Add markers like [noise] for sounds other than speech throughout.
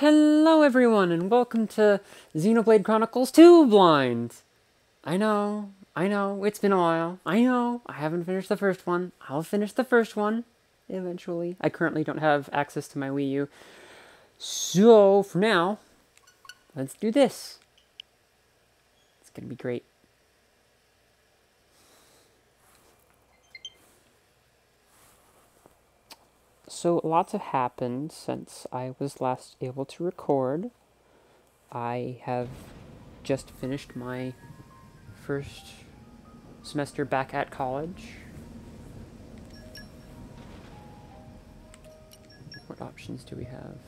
Hello, everyone, and welcome to Xenoblade Chronicles 2 Blind. I know, I know, it's been a while. I know, I haven't finished the first one. I'll finish the first one eventually. I currently don't have access to my Wii U. So, for now, let's do this. It's gonna be great. So, lots have happened since I was last able to record. I have just finished my first semester back at college. What options do we have?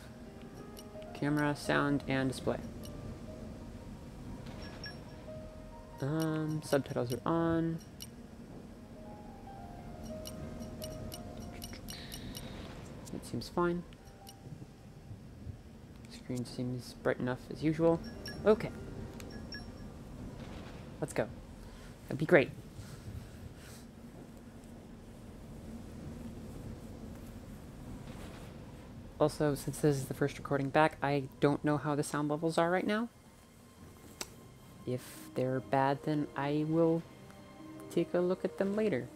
Camera, sound, and display. Um, subtitles are on. That seems fine. Screen seems bright enough as usual. Okay. Let's go. That'd be great. Also, since this is the first recording back, I don't know how the sound levels are right now. If they're bad, then I will take a look at them later.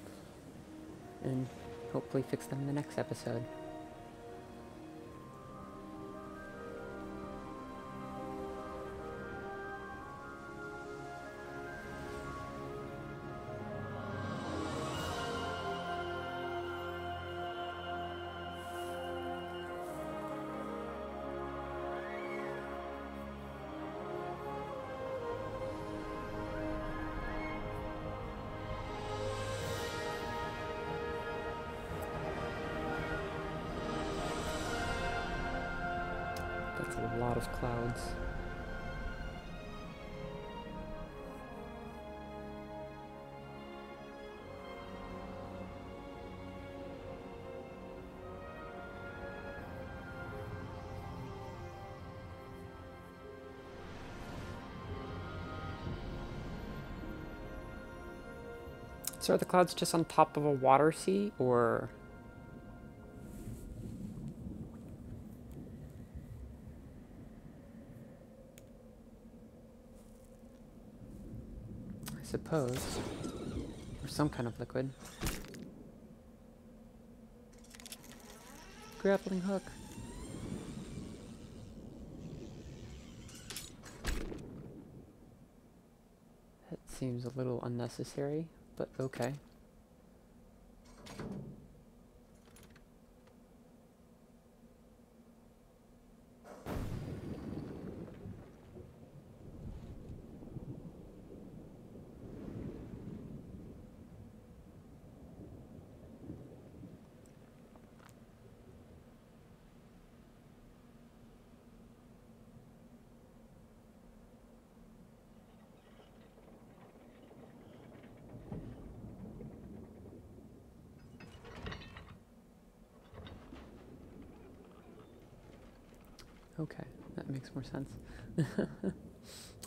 And hopefully fix them in the next episode. So are the clouds just on top of a water sea, or... I suppose. Or some kind of liquid. Grappling hook. That seems a little unnecessary, but okay. Okay, that makes more sense. [laughs]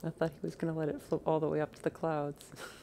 I thought he was going to let it float all the way up to the clouds. [laughs]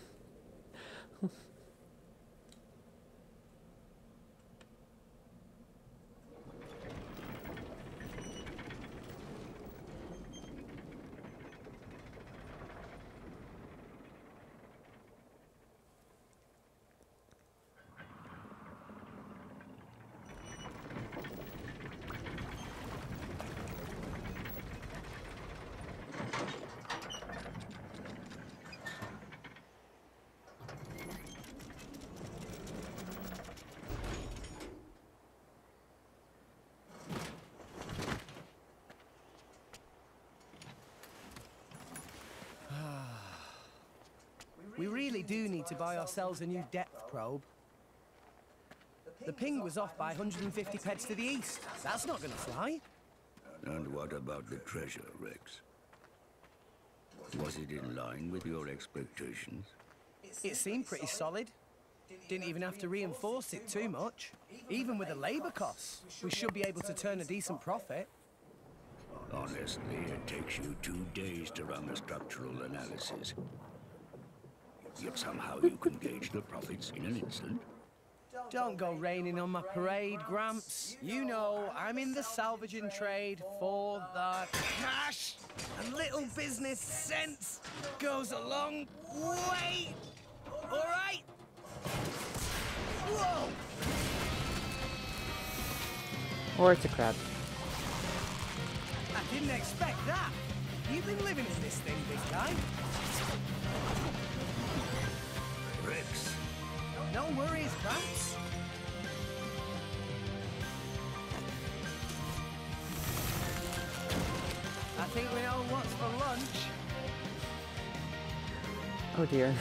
We really do need to buy ourselves a new depth probe. The ping was off by 150 peds to the east. That's not gonna fly. And what about the treasure, Rex? Was it in line with your expectations? It seemed pretty solid. Didn't even have to reinforce it too much. Even with the labor costs, we should be able to turn a decent profit. Honestly, it takes you two days to run a structural analysis. Yet somehow you can gauge the profits in an instant. Don't go raining on my parade, Gramps. You know I'm in the salvaging trade for the cash. And little business sense goes a long way. All right? Whoa! Or it's a crab. I didn't expect that. You've been living in this thing, big guy. Rex, No worries, Gramps. I think we know what's for lunch. Oh dear.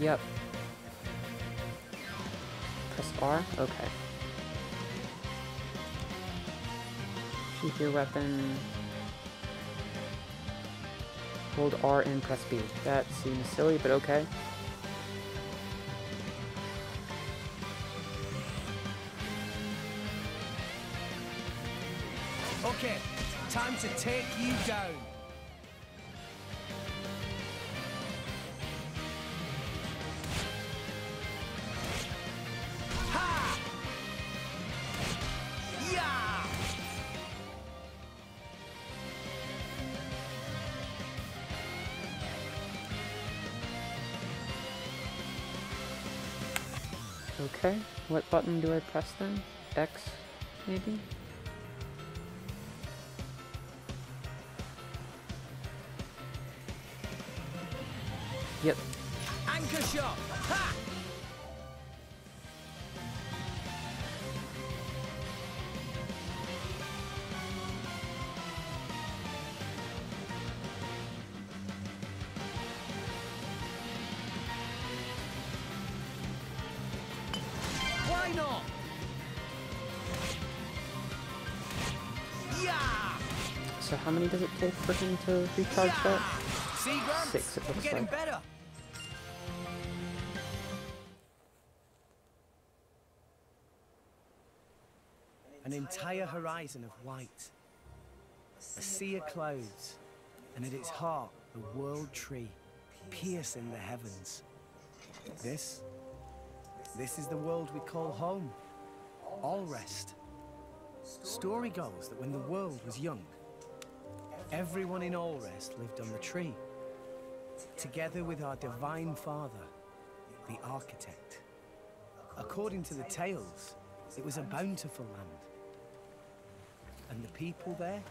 Yep. Press R? Okay. Keep your weapon. Hold R and press B. That seems silly, but okay. Okay, time to take you down. What button do I press then? X, maybe? Why not? Yeah! So how many does it take for him to recharge that? See, Gramps? Six, it looks getting like. better. An entire horizon of white. A sea of clouds. And at its heart, the world tree, piercing the heavens. This, this is the world we call home. Alrest. Story goes that when the world was young, everyone in Alrest lived on the tree, together with our divine father, the architect. According to the tales, it was a bountiful land. And the people there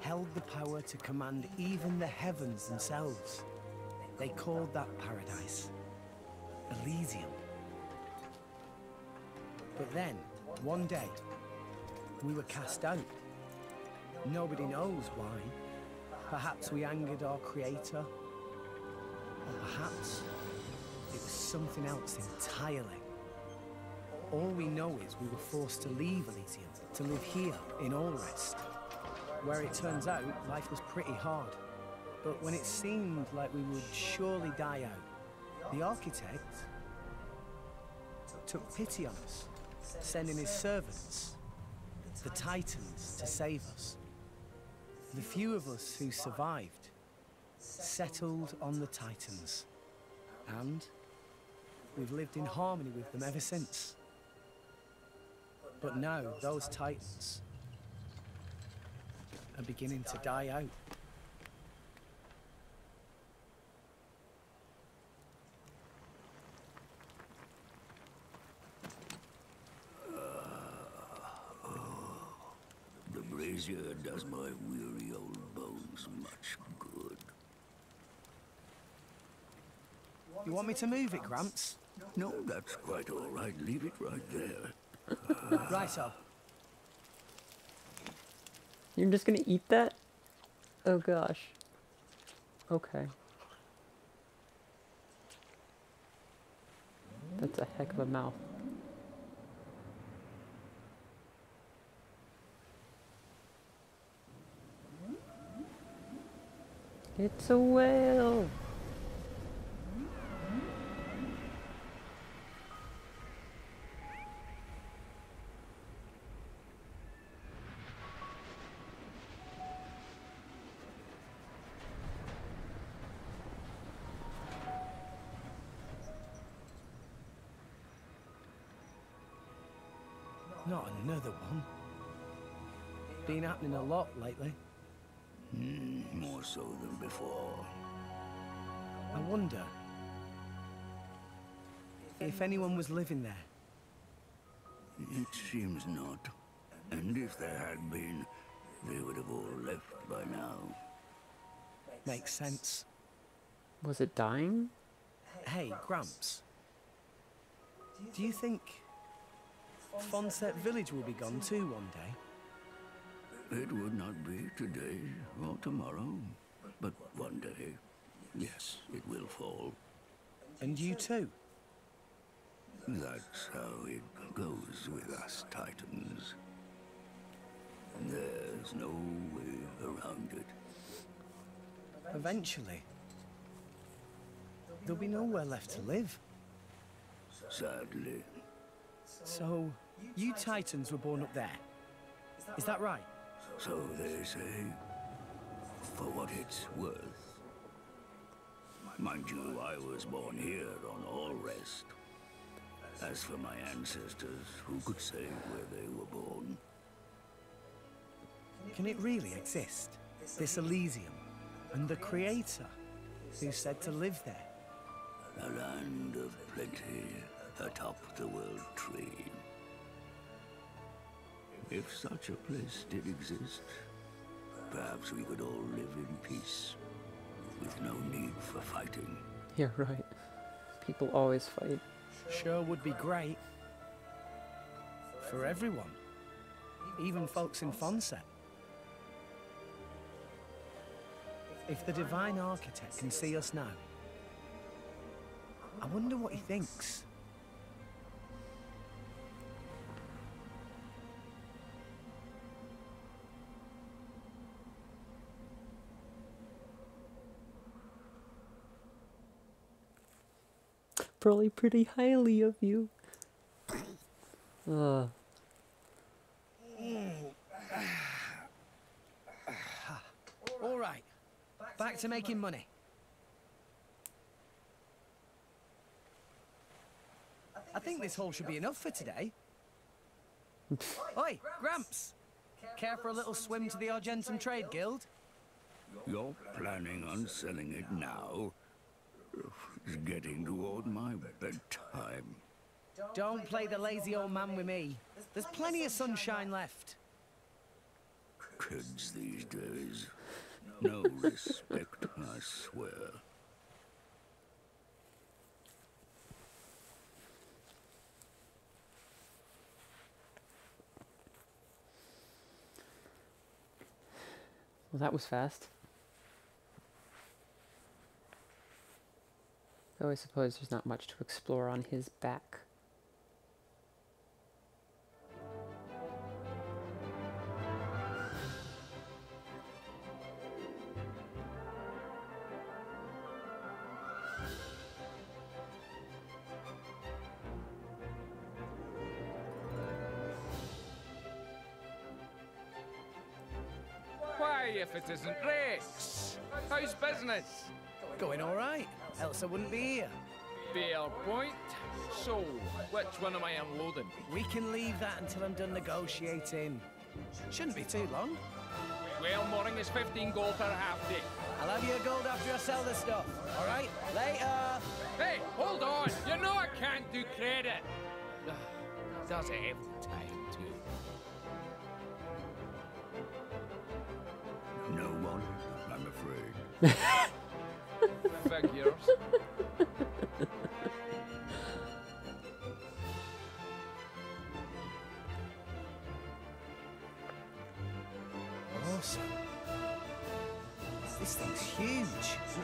held the power to command even the heavens themselves. They called that paradise Elysium. But then, one day, we were cast out. Nobody knows why. Perhaps we angered our creator. Or perhaps it was something else entirely. All we know is we were forced to leave Elysium, to live here in Alrest, where it turns out life was pretty hard. But when it seemed like we would surely die out, the architect took pity on us, sending his servants, the Titans, to save us. The few of us who survived settled on the Titans, and we've lived in harmony with them ever since. But now those Titans are beginning to die out. The brazier does my weary old bones much good. You want me to move it, Gramps? No, that's quite all right. Leave it right there. [laughs] Righto. You're just gonna eat that? Oh gosh. Okay. That's a heck of a mouth. It's a whale! Not another one. Been happening a lot lately. Hmm more so than before. I wonder if anyone was living there. It seems not. And if there had been, they would have all left by now. Makes sense. Was it dying? Hey, Gramps. Do you think Fonsett Village will be gone too one day? It would not be today or tomorrow, but one day, yes, it will fall. And you too? That's how it goes with us Titans. There's no way around it. Eventually. There'll be nowhere left to live. Sadly, So, you Titans were born up there. Is that right? So they say. For what it's worth. Mind you, I was born here on Alrest. As for my ancestors, who could say where they were born? Can it really exist? This Elysium? And the Creator? Who's said to live there? A land of plenty atop the world tree. If such a place did exist, perhaps we could all live in peace, with no need for fighting. Yeah, right. People always fight. Sure would be great. For everyone. Even folks in Fonsett. If the Divine Architect can see us now, I wonder what he thinks. Probably pretty highly of you. Uh, [sighs] All right, back to making money. I think this haul should be enough for today. Oi, Gramps! Care for a little swim to the Argentum Trade Guild? You're planning on selling it now? It's getting toward my bedtime. Don't play the lazy old man with me. There's plenty of sunshine left. Kids these days. No [laughs] respect, I swear. well, that was fast. Though I suppose there's not much to explore on his back. Why, if it isn't Rex? How's business? Going all right, else I wouldn't be here. Fair point. So, which one am I unloading? We can leave that until I'm done negotiating. Shouldn't be too long. Well, morning is 15 gold per half day. I'll have your gold after I sell the stuff. All right? Later. Hey, hold on! You know I can't do credit! [sighs] Does it every time, too. No one, I'm afraid. [laughs]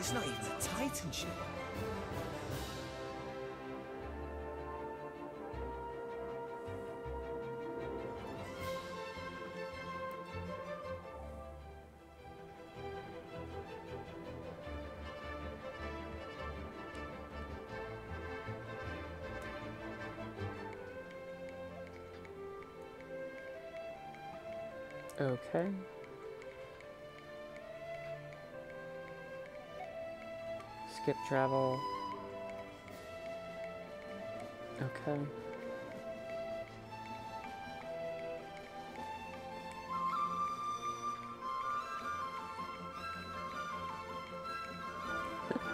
It's not even a Titan ship. Okay. skip travel. Okay.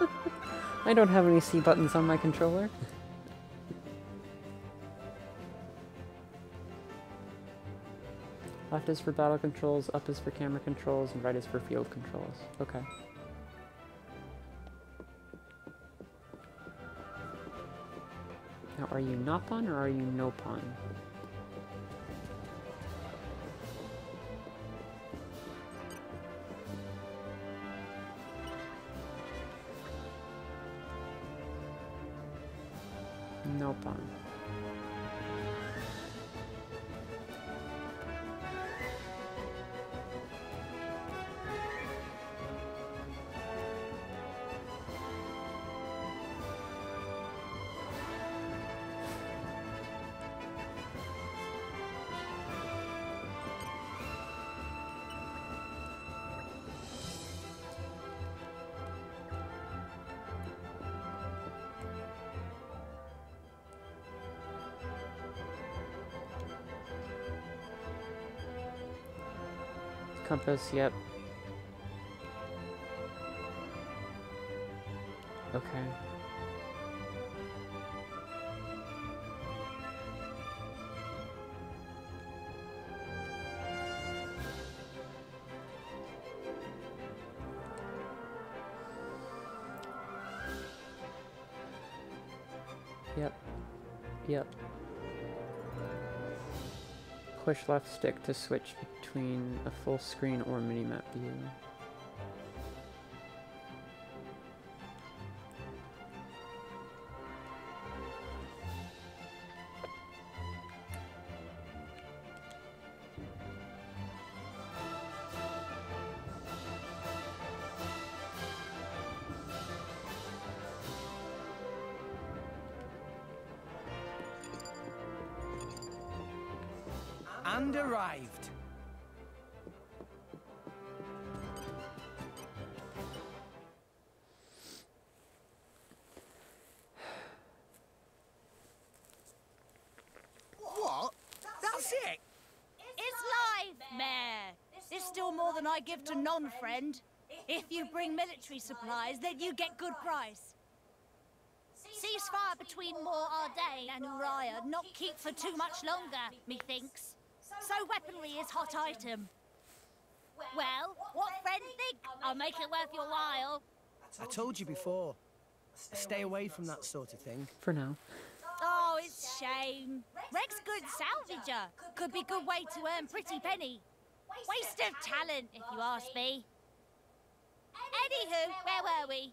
[laughs] I don't have any C buttons on my controller. Left is for battle controls, up is for camera controls, and right is for field controls. Okay. Are you Nopon or are you Nopon? Compass, yep. Push left stick to switch between a full screen or minimap view. More than I give to non-friend. If you bring military supplies, then you get good price. Ceasefire between Mor Ardain and Uraya not keep for too much longer, methinks. So weaponry is hot item. Well, what friend think? I'll make it worth your while. I told you before. Stay away from that sort of thing. For now. Oh, it's shame. Rex good salvager. Could be good way to earn pretty penny. Waste of talent, if you ask me. Anywho, where were we?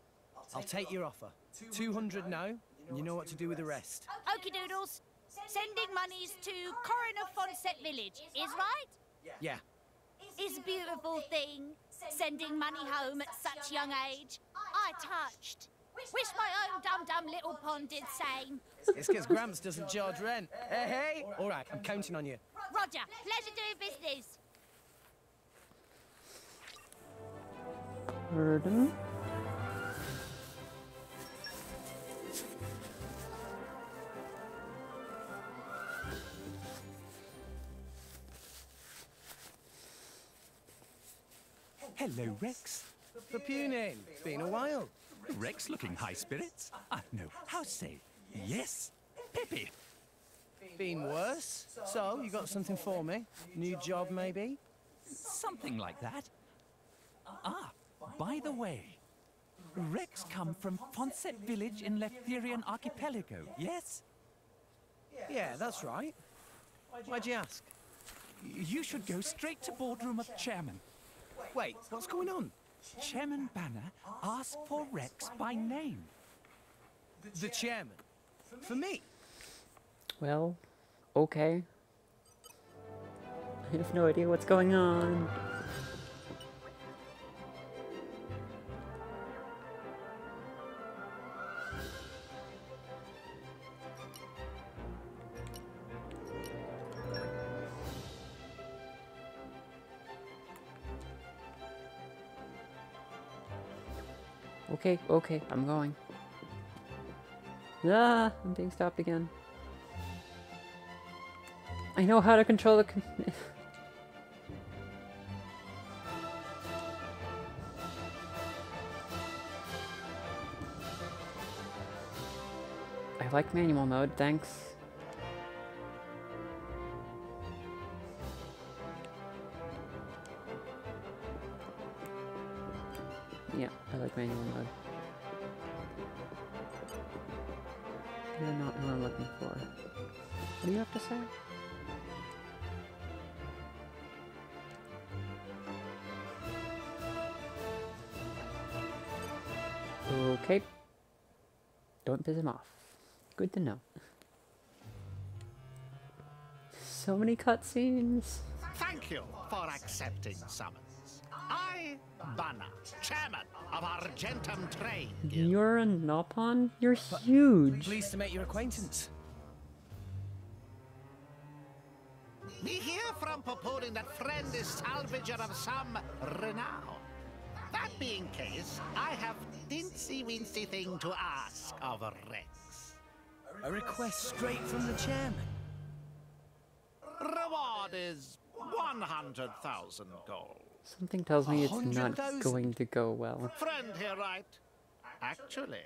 I'll take your offer. 200 now, and you know what to do with the rest. Okie doodles. Sending monies to Coroner Fonsett Village, is right? Yeah, Is a beautiful thing. Sending money home at such young age. I touched. Wish my own dum-dum little pond did same. it's because Gramps doesn't charge rent. Hey, hey! All right, I'm counting on you. Roger, pleasure doing business. Pardon? Hello, Rex. The Punin. Been a while. Rex looking high spirits? Ah, no. How say? Yes. Peppy. Been worse. So, you got something for me? New job, maybe? Something like that. Ah, by the way, Rex come from Fonsett village in Leftherian archipelago, yes? Yeah, that's right. Why'd you ask? You should go straight to boardroom of chairman. Wait, what's going on? Chairman Bana asked for Rex by name. The chairman. For me? Well, okay. I have no idea what's going on. Okay, okay, I'm going. Ah, I'm being stopped again. I know how to control the... Con [laughs] I like manual mode, thanks. You're not who I'm looking for. What do you have to say? Okay. Don't piss him off. Good to know. So many cutscenes. Thank you for accepting summons. I, Bana, chairman of Argentum Trade You're a Nopon? You're huge. Pleased to make your acquaintance. We hear from Poporin that friend is salvager of some renown. That being case, I have dincy wincy thing to ask of Rex. A request straight from the chairman. Reward is 100,000 gold. Something tells me it's not 100,000? going to go well. Friend here, right? Actually,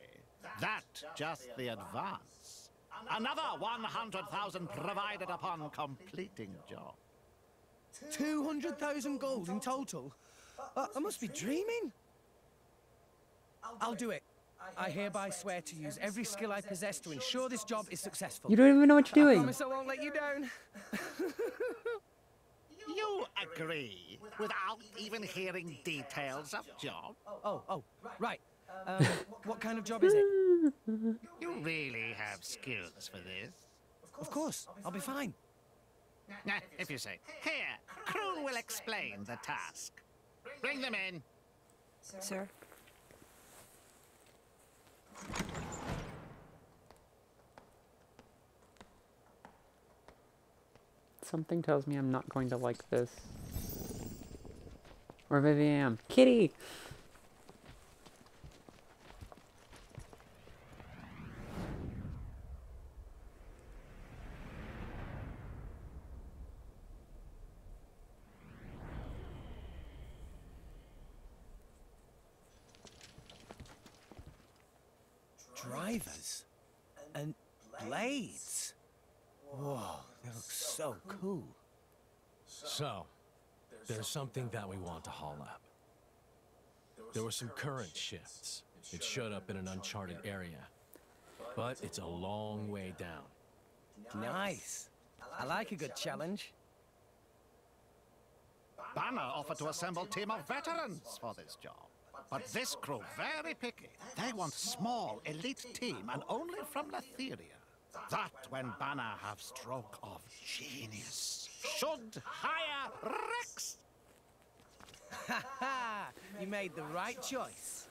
that just the advance. Another 100,000 provided upon completing job. 200,000 gold in total? Uh, I must be dreaming. I'll do it. I hereby swear to use every skill I possess to ensure this job is successful. You don't even know what you're I doing. promise I won't let you down. [laughs] You agree without even hearing details of job? Oh, oh, right. Um, what kind of job is it? You really have skills for this? Of course, I'll be fine. Nah, if you say. Here, Kroon will explain the task. Bring them in. Sir? Something tells me I'm not going to like this. Or maybe I am. Kitty! Drivers and blades. Whoa, they look so cool. So, there's something that we want to haul up. There were some current shifts. It showed up in an uncharted area. But it's a long way down. Nice. I like a good challenge. Bana offered to assemble team of veterans for this job. But this crew very picky. They want small elite team and only from Leftheria. That when Bana have stroke of genius. Should hire Rex. Ha [laughs] ha! You made the right choice.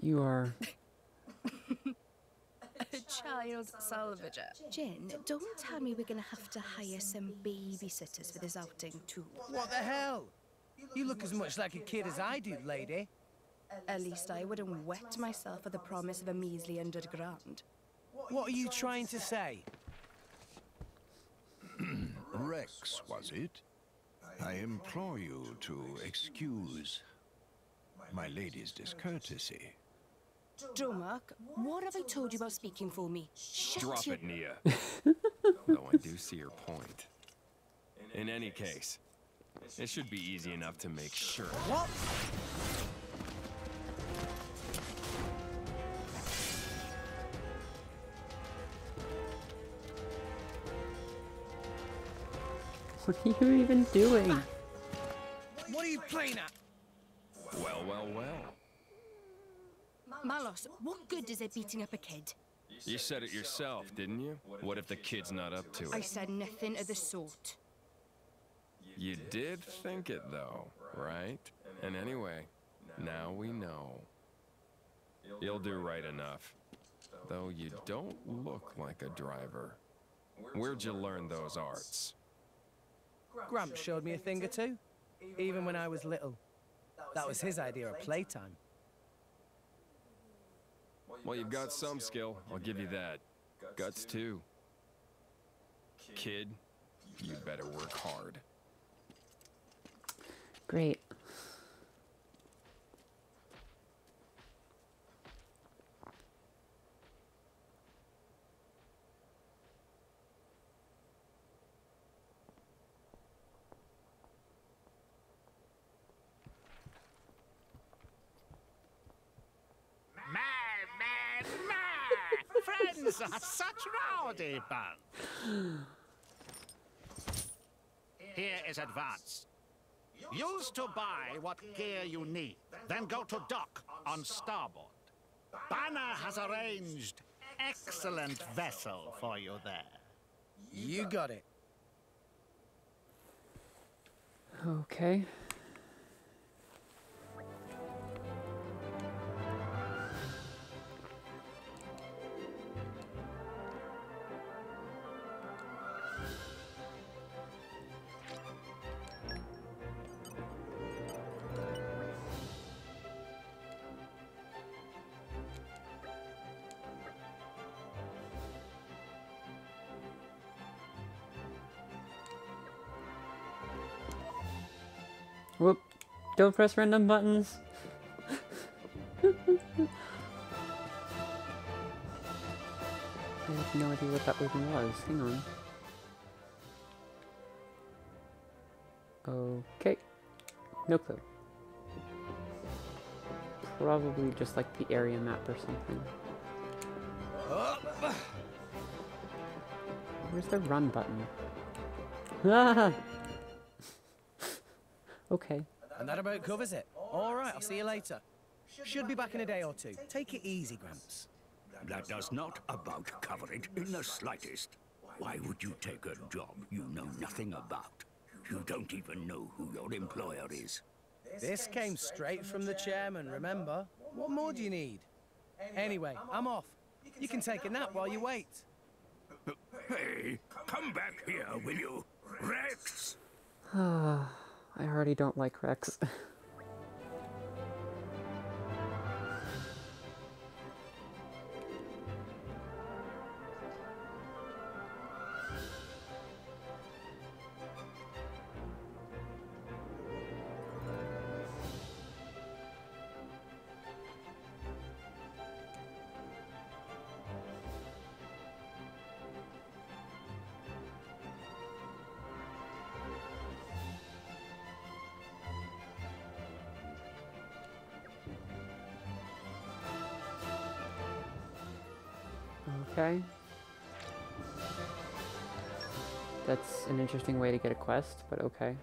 You are. A child salvager. Jin, don't tell me we're gonna have to hire some babysitters for this outing too. What the hell? You look as much like a kid as I do, lady. At least I wouldn't wet myself for the promise of a measly underground. What are you trying to say? [clears throat] Rex, was it? I implore you to excuse my lady's discourtesy. Dromarch, what have I told you about speaking for me? Shut Drop your... it, Nia. [laughs] Though I do see your point. In any case, it should be easy enough to make sure. What? What are you even doing? What are you playing at? Well, well, well. Malos, what good is it beating up a kid? You said it yourself, didn't you? What if the kid's not up to it? I said nothing of the sort. You did think it, though, right? And anyway, now we know. You'll do right enough. Though you don't look like a driver. Where'd you learn those arts? Gramps showed me a thing or two, even when I was little. That was his idea of playtime. Well, you've got some skill, I'll give you that. Guts, too. Kid, you better work hard. Great. Friends are such rowdy. Here is advance. Use to buy what gear you need, then go to dock on starboard. Bana has arranged excellent vessel for you there. You got it. Okay. Don't press random buttons. I have no idea what that even was. Hang on. Okay. No clue. Probably just like the area map or something. Where's the run button? Ah! [laughs] okay. And that about covers it. All right, I'll see you later. Should be back in a day or two. Take it easy, Gramps. That does not about cover it in the slightest. Why would you take a job you know nothing about? You don't even know who your employer is. This came straight from the chairman, remember? What more do you need? Anyway, I'm off. You can take a nap while you wait. Hey, come back here, will you? [sighs] Rex! I already don't like Rex. [laughs] That's an interesting way to get a quest, but okay.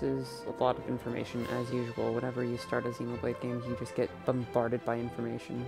This is a lot of information, as usual. Whenever you start a Xenoblade game, you just get bombarded by information.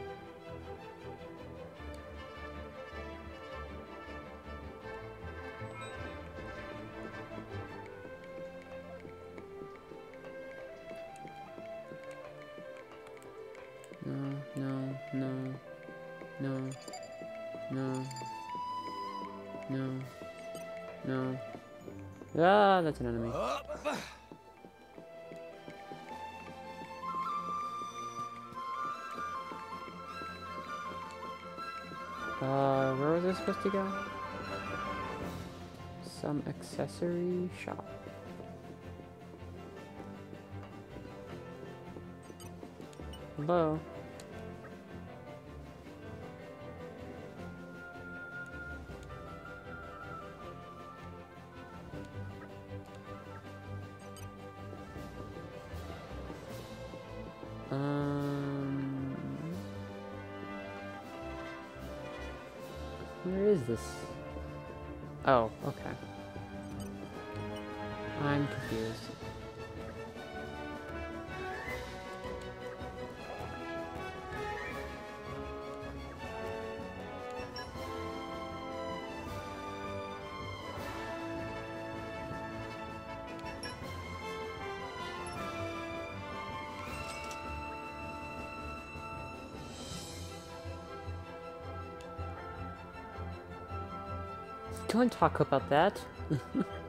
Accessory shop. Hello? Don't talk about that. [laughs]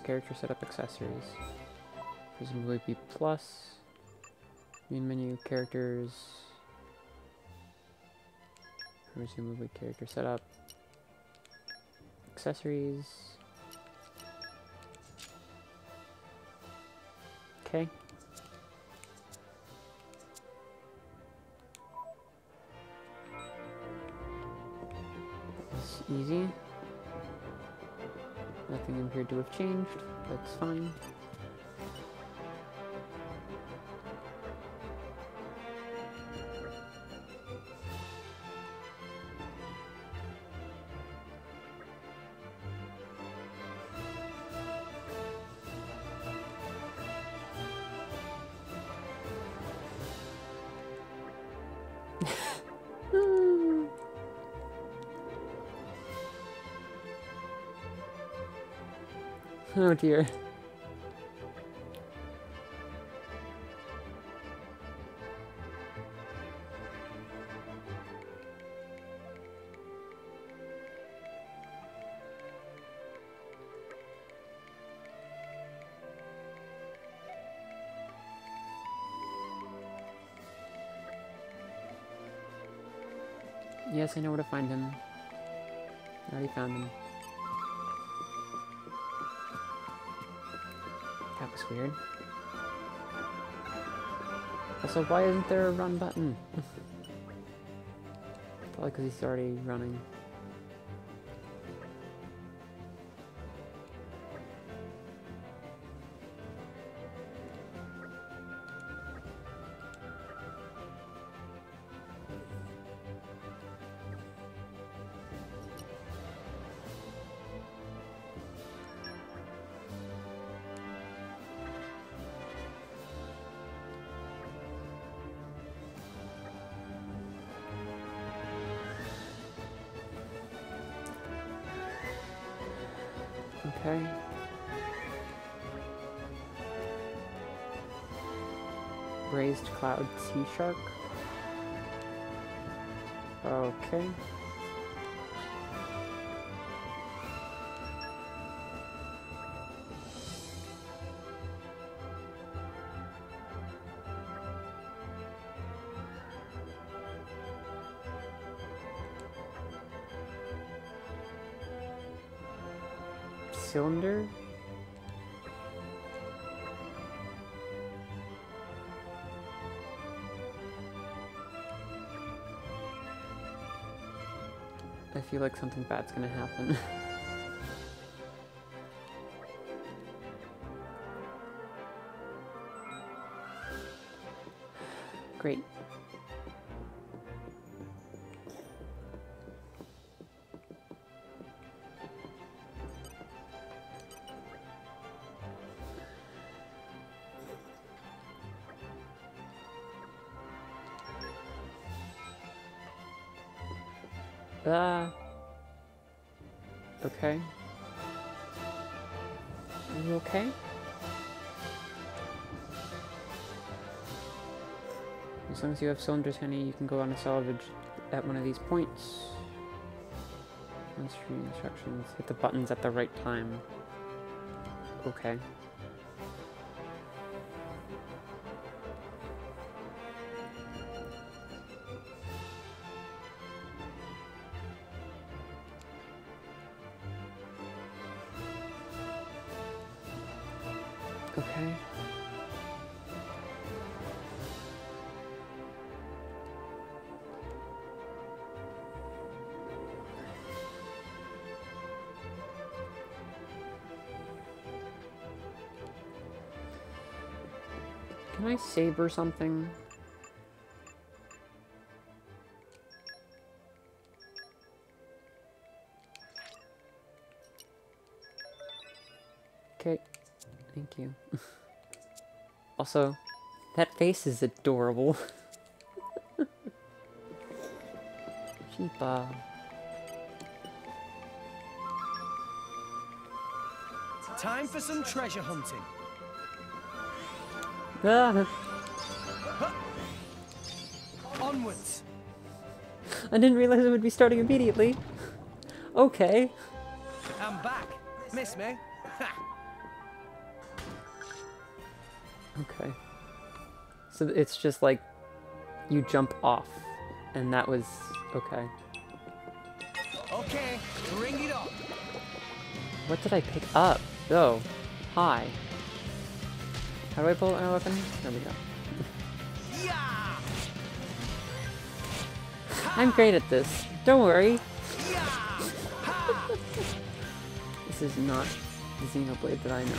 character setup, accessories. Presumably B plus. Main menu, characters. Presumably character setup. Accessories. Have changed. That's fine. Oh dear. Yes, I know where to find him. I already found him. That was weird. Also, why isn't there a run button? [laughs] Probably because he's already running. Cloud sea shark. Okay. Feel like something bad's gonna happen. [laughs] long as you have cylinders, honey, you can go on a salvage at one of these points. On screen instructions. Hit the buttons at the right time. Okay. Can I saber something? Okay. Thank you. [laughs] also, that face is adorable. [laughs] Sheepa. Time for some treasure hunting. Onwards. I didn't realize it would be starting immediately. Okay. I'm back. Miss me? Okay. So it's just like you jump off, and that was okay. Okay, bring it on. What did I pick up? Oh, hi. How do I pull out my weapon? There we go. I'm great at this. Don't worry. this is not the Xenoblade that I know.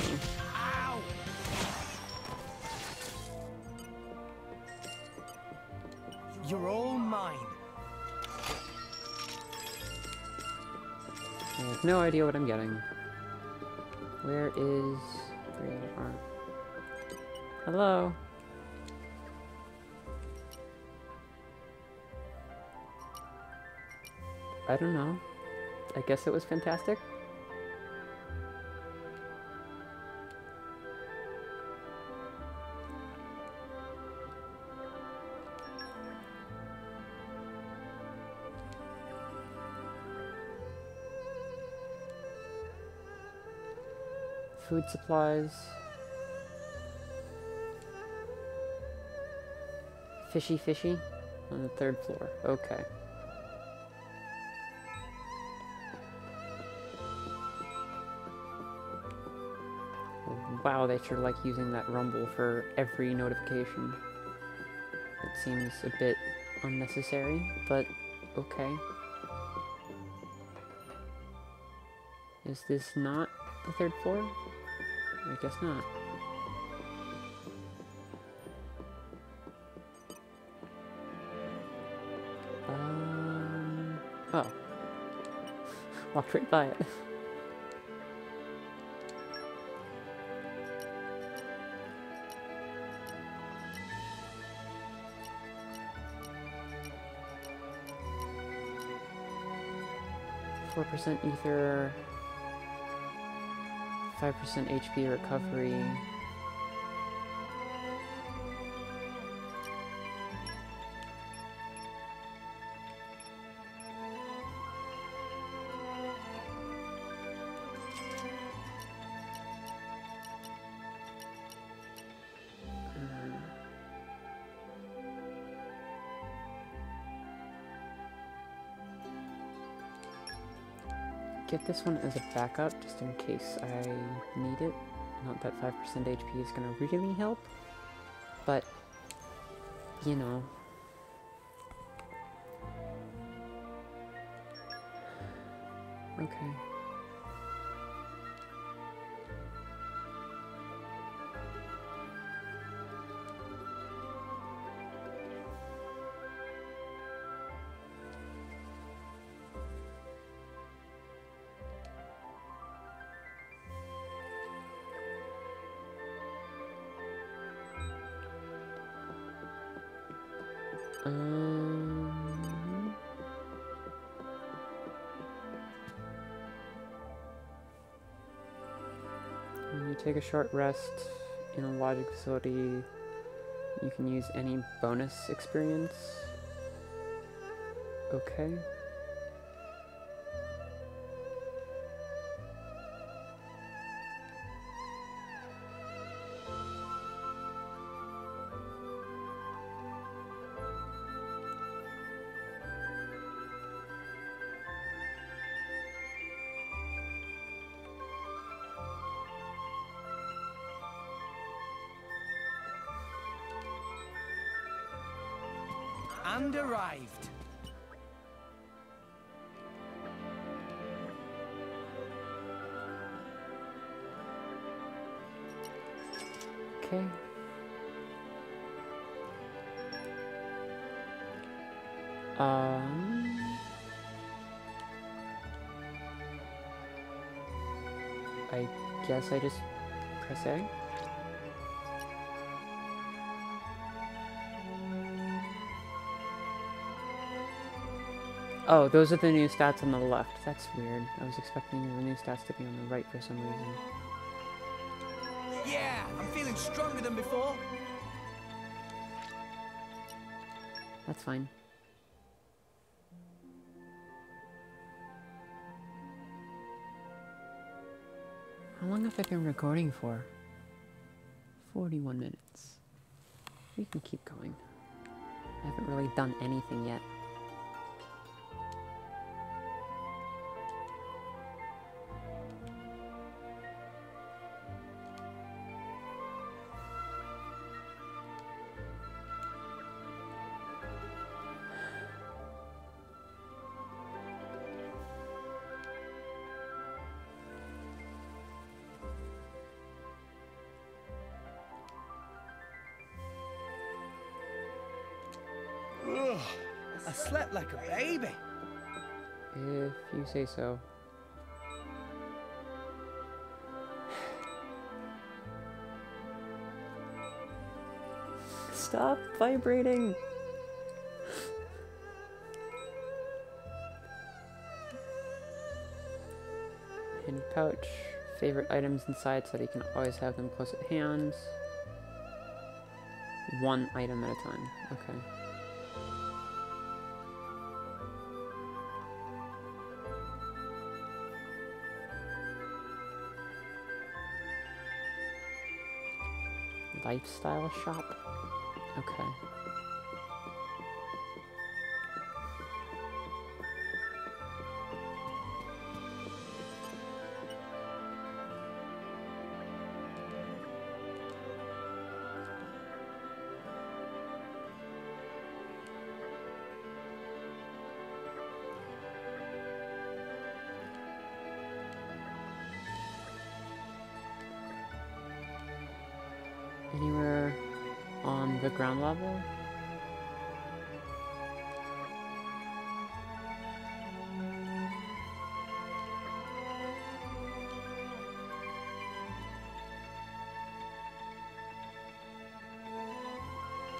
You're all mine. I have no idea what I'm getting. Where is... Hello? I don't know. I guess it was fantastic. Food supplies. Fishy fishy? On the third floor. Okay. Wow, they sure like using that rumble for every notification. It seems a bit unnecessary, but okay. Is this not the third floor? I guess not. Right by it. Four percent ether. Five percent HP recovery. Get this one as a backup just in case I need it. Not that 5% HP is gonna really help, but you know. Okay. A short rest in a logic facility, you can use any bonus experience. Okay. Guess I just press A. Oh, those are the new stats on the left. That's weird. I was expecting the new stats to be on the right for some reason. Yeah, I'm feeling stronger than before. That's fine. Long have I been recording for? 41 minutes. We can keep going. I haven't really done anything yet. Say so. [sighs] Stop vibrating! Hidden pouch. Favorite items inside so that you can always have them close at hand. One item at a time. Okay. Lifestyle shop? Okay. Ground level?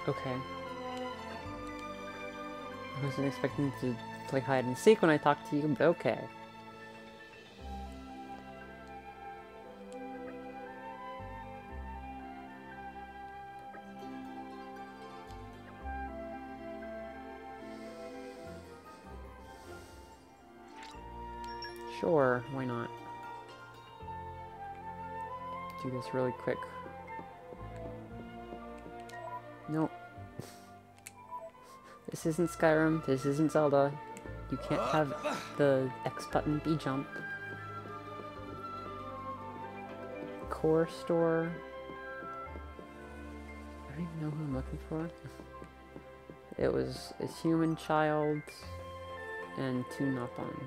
Okay. I wasn't expecting to play hide and seek when I talked to you, but okay. This really quick. Nope. This isn't Skyrim, this isn't Zelda. You can't have the X button be jump. Core store. I don't even know who I'm looking for. [laughs] It was a human child and two Nopon.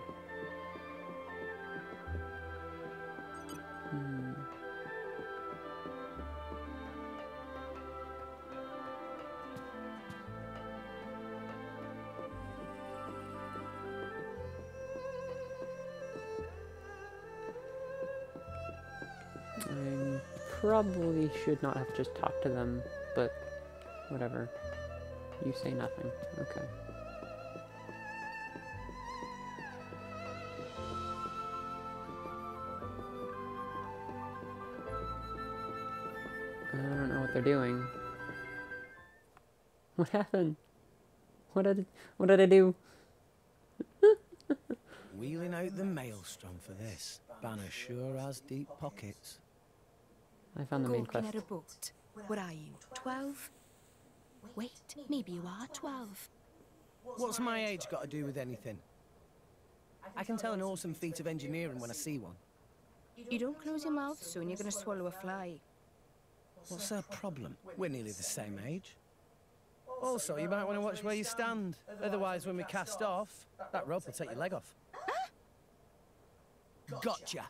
Should not have just talked to them, but whatever. You say nothing. Okay. I don't know what they're doing. What happened? What did what did I do? Wheeling out the maelstrom for this. Bana sure has deep pockets. I found the main Gawking quest. at a boat. What are you, 12? Wait, maybe you are 12. What's my age got to do with anything? I can tell an awesome feat of engineering when I see one. You don't close your mouth, soon you're gonna swallow a fly. What's her problem? We're nearly the same age. Also, you might want to watch where you stand. Otherwise, when we cast off, that rope will take your leg off. Gotcha.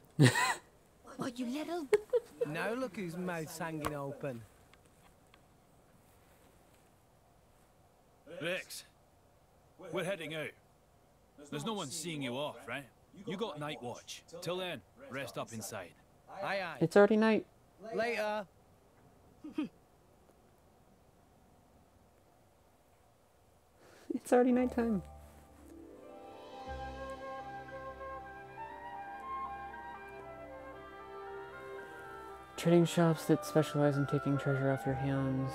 What, you little... [laughs] now look whose mouth's hanging open. Rex, we're heading out. There's no one seeing you off, right? You got night watch. Till then, rest up inside. Aye, aye. It's already night. Later. [laughs] It's already nighttime. Trading shops that specialize in taking treasure off your hands.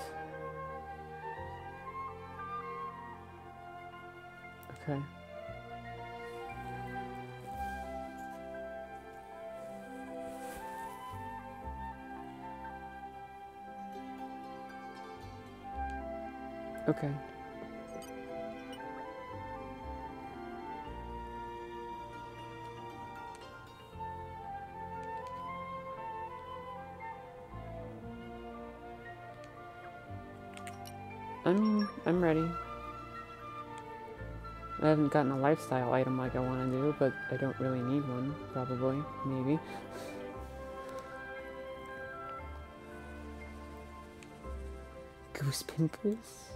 Okay. Okay. I'm I'm ready. I haven't gotten a lifestyle item like I want to do, but I don't really need one, probably, maybe. Goose pimples?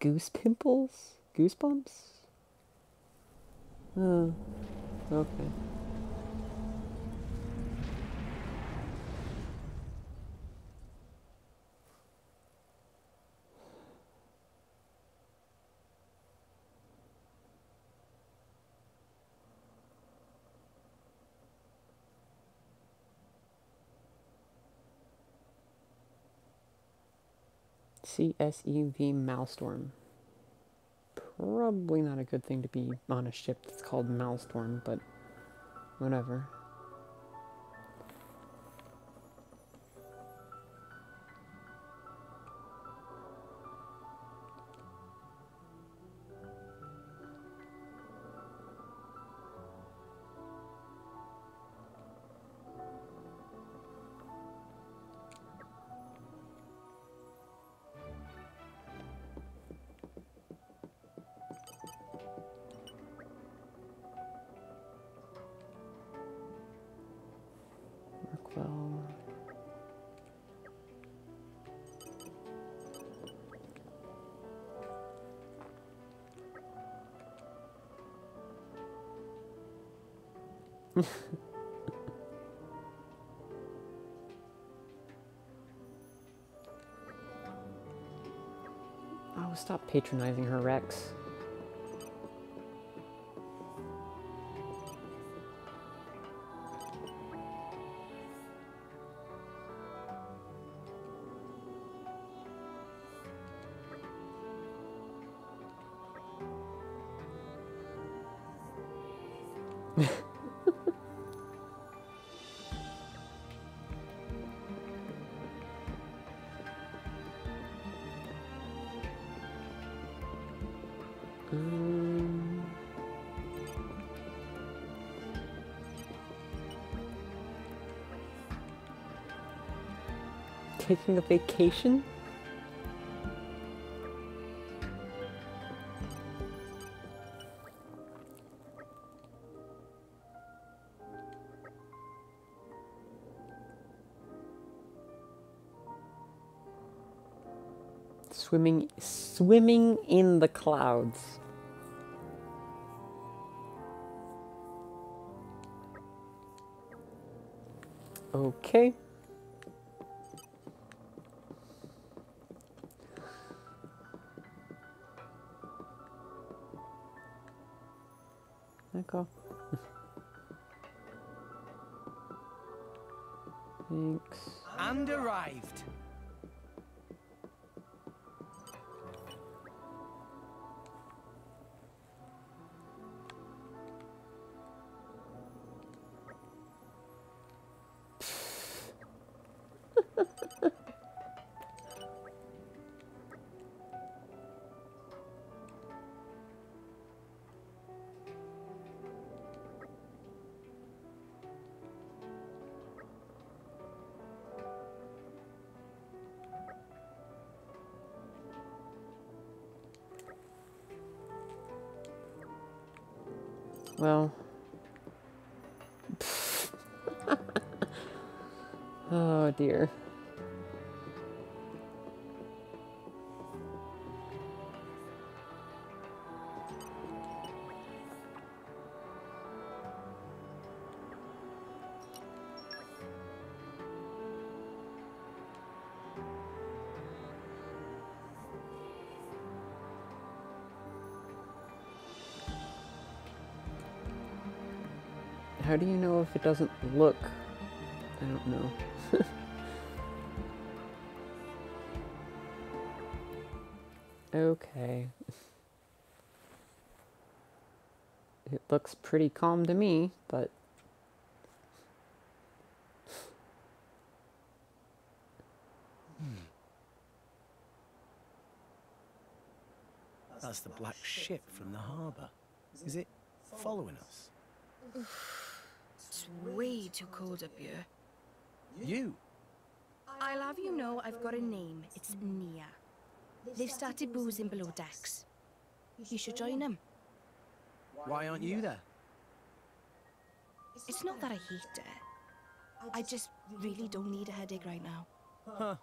Goose pimples? Goosebumps? Oh, okay. CSEV Maelstrom. Probably not a good thing to be on a ship that's called Maelstrom, but whatever. Stop patronizing her, Rex. Taking a vacation? Swimming swimming in the clouds. Okay. D'accord. Thanks. And arrived. [laughs] Oh dear. How do you know if it doesn't look I don't know. okay. It looks pretty calm to me, but That's the black ship from the harbour. Is it following us? It's way too cold up here. You? I'll have you know I've got a name. It's Nia. They've started boozing below decks. You should join them. Why aren't you there? It's not that I hate it. I just really don't need a headache right now. Huh.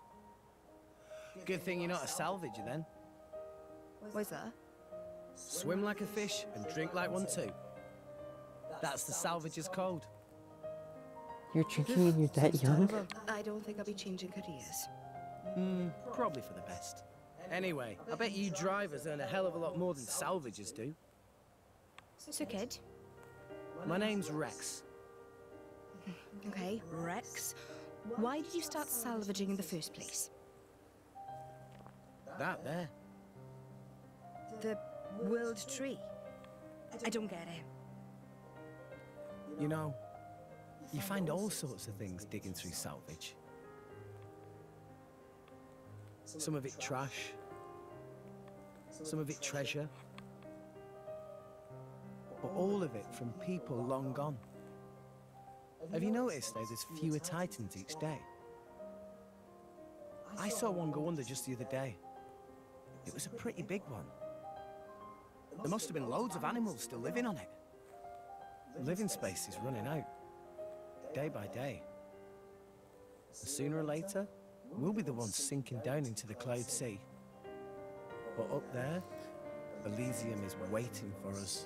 Good thing you're not a salvager then. What's that? Swim like a fish and drink like one too. That's the salvager's code. You're drinking when you're that young? I don't think I'll be changing careers. Hmm, probably for the best. Anyway, I bet you drivers earn a hell of a lot more than salvagers do. So, kid. My name's Rex. Okay, Rex. Why did you start salvaging in the first place? That there. The World Tree? I don't get it. You know, you find all sorts of things digging through salvage. Some of it trash, some of it treasure, but all of it from people long gone. Have you noticed how there's fewer titans each day? I saw one go under just the other day. It was a pretty big one. There must have been loads of animals still living on it. Living space is running out, day by day. And sooner or later, we'll be the ones sinking down into the cloud sea. But up there, Elysium is waiting for us.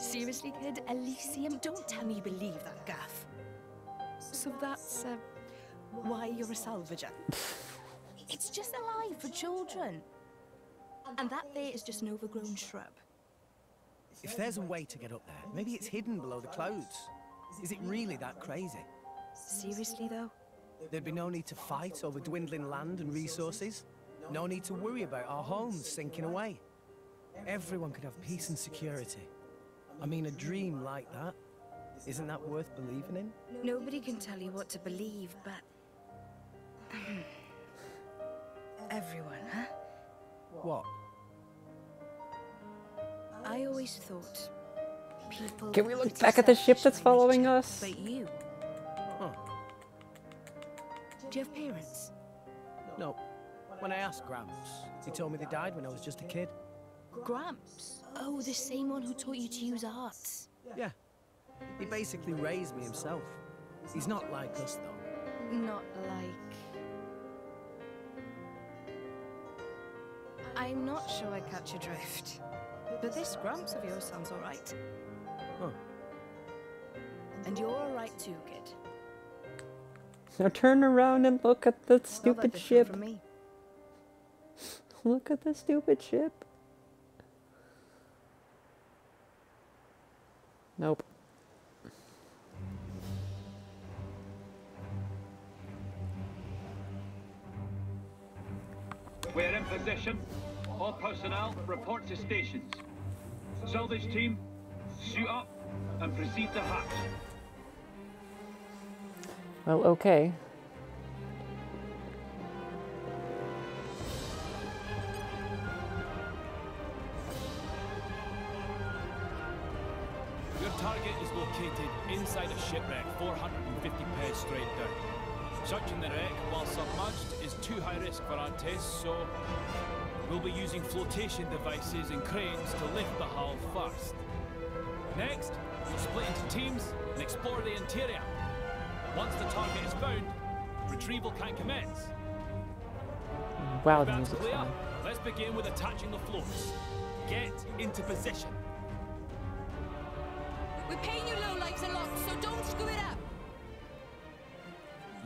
Seriously, kid? Elysium? Don't tell me you believe that gaff. So that's, uh, why you're a salvager? it's just a lie for children. And that there is just an overgrown shrub. If there's a way to get up there, maybe it's hidden below the clouds. Is it really that crazy? Seriously, though? There'd be no need to fight over dwindling land and resources. No need to worry about our homes sinking away. Everyone could have peace and security. I mean, a dream like that, isn't that worth believing in? Nobody can tell you what to believe, but... Hmm, everyone, huh? What? I always thought people... Can we look back at the ship that's following us? But you, Huh. do you have parents? No. When I asked Gramps, he told me they died when I was just a kid. Gramps? Oh, the same one who taught you to use arts. Yeah. He basically raised me himself. He's not like us, though. Not like... I'm not sure I catch your drift. But this Gramps of yours sounds alright. Huh. Oh. And you're alright too, kid. Now turn around and look at the Not that stupid ship. Me. Look at the stupid ship. Nope. We're in position. All personnel report to stations. Salvage team, suit up and proceed to hatch. Well, okay. Your target is located inside a shipwreck 450 pace straight down. Searching the wreck while submerged is too high risk for our tests, so we'll be using flotation devices and cranes to lift the hull first. Next, we'll split into teams and explore the interior. Once the target is found, retrieval can commence. Wow, the that's music's clear, fine. let's begin with attaching the floats. Get into position. We're paying you lowlifes a lot, so don't screw it up.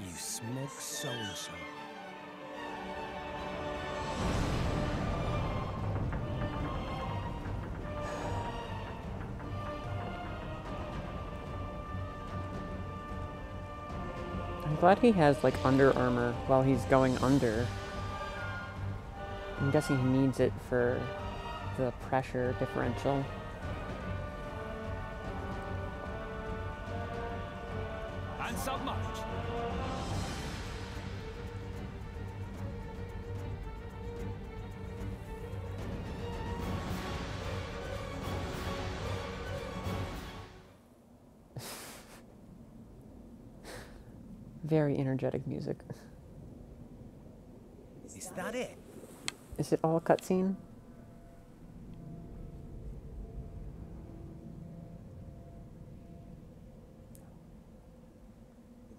You smug so-and-so. Glad he has like under armor while he's going under. I'm guessing he needs it for the pressure differential. Very energetic music. Is that it? Is it all cutscene?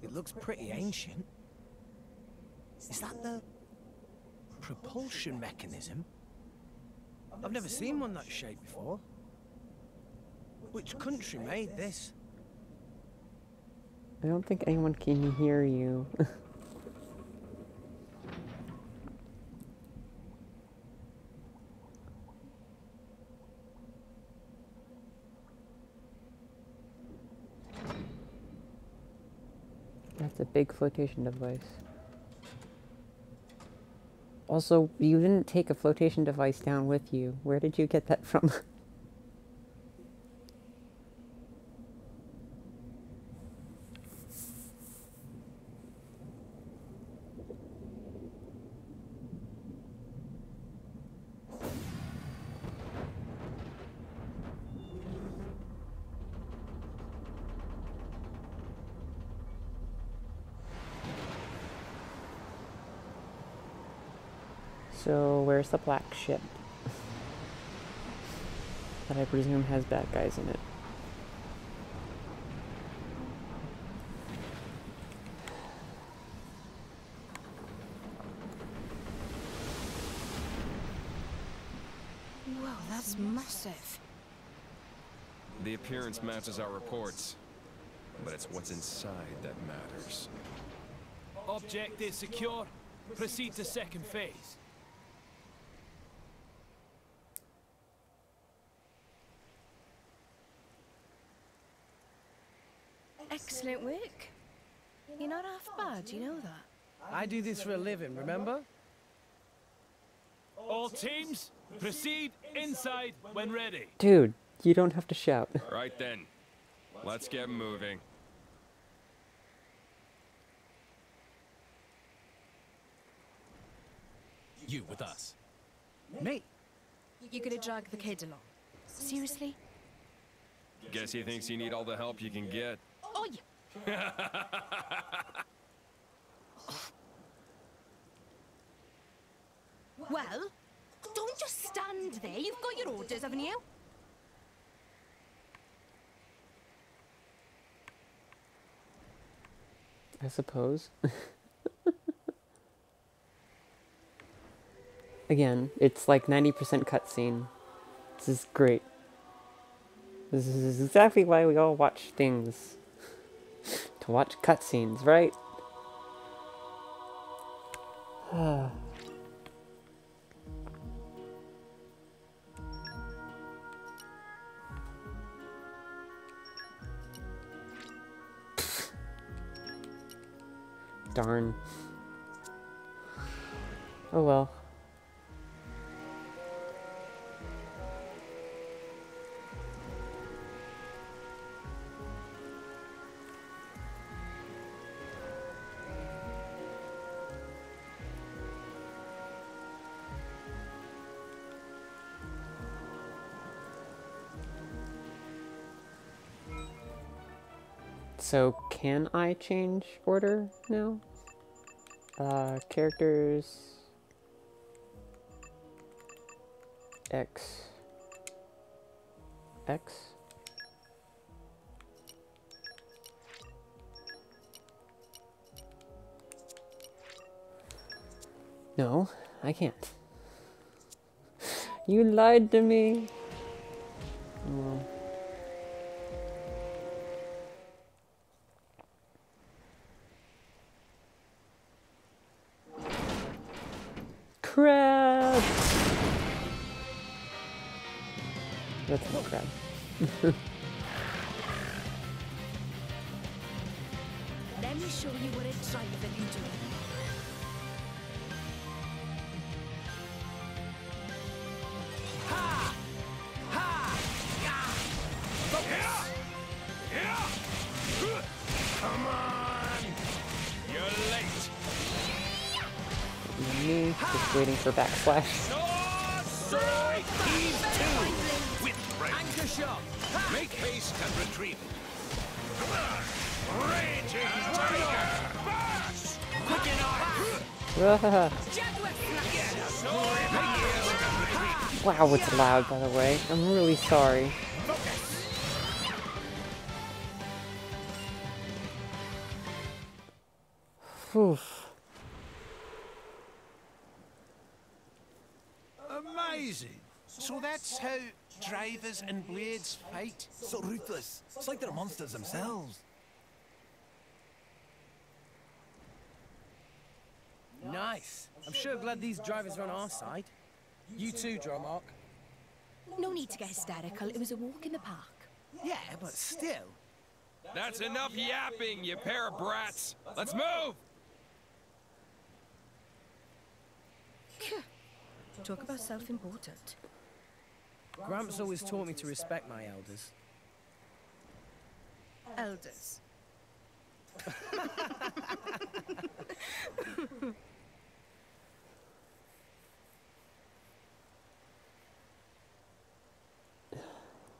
It looks pretty ancient. Is that the propulsion mechanism? I've never seen one that shape before. Which country made this? I don't think anyone can hear you. [laughs] That's a big flotation device. Also, you didn't take a flotation device down with you. Where did you get that from? [laughs] So, the black ship? that I presume has bad guys in it. Whoa, that's massive. The appearance matches our reports, but it's what's inside that matters. Object is secure. Proceed to second phase. Excellent work. You're not half you know that. I do this for a living, remember? All teams, proceed inside when ready. Dude, you don't have to shout. [laughs] Right then, let's get moving. You with us. Me? You're gonna drag the kid along. Seriously? Guess he thinks you need all the help you can get. Oh, yeah. [laughs] Well, don't just stand there. You've got your orders, haven't you? I suppose. [laughs] Again, it's like 90% cutscene. This is great. This is exactly why we all watch things. [laughs] to watch cutscenes, right? Darn. Oh well. So can I change order now? Uh, characters. X. X. No, I can't. You lied to me. Well. Crab! That's not crab. Let me show you what do. For backslash. [laughs] Wow, it's loud, by the way. I'm really sorry. Oof. Amazing. So that's how drivers and blades fight? So ruthless. It's like they're monsters themselves. Nice. I'm sure glad these drivers are on our side. You too, Dromarch. No need to get hysterical. It was a walk in the park. Yeah, but still. That's enough yapping, you pair of brats. Let's move! Talk about self-important. Gramps always taught me to respect my elders. Elders.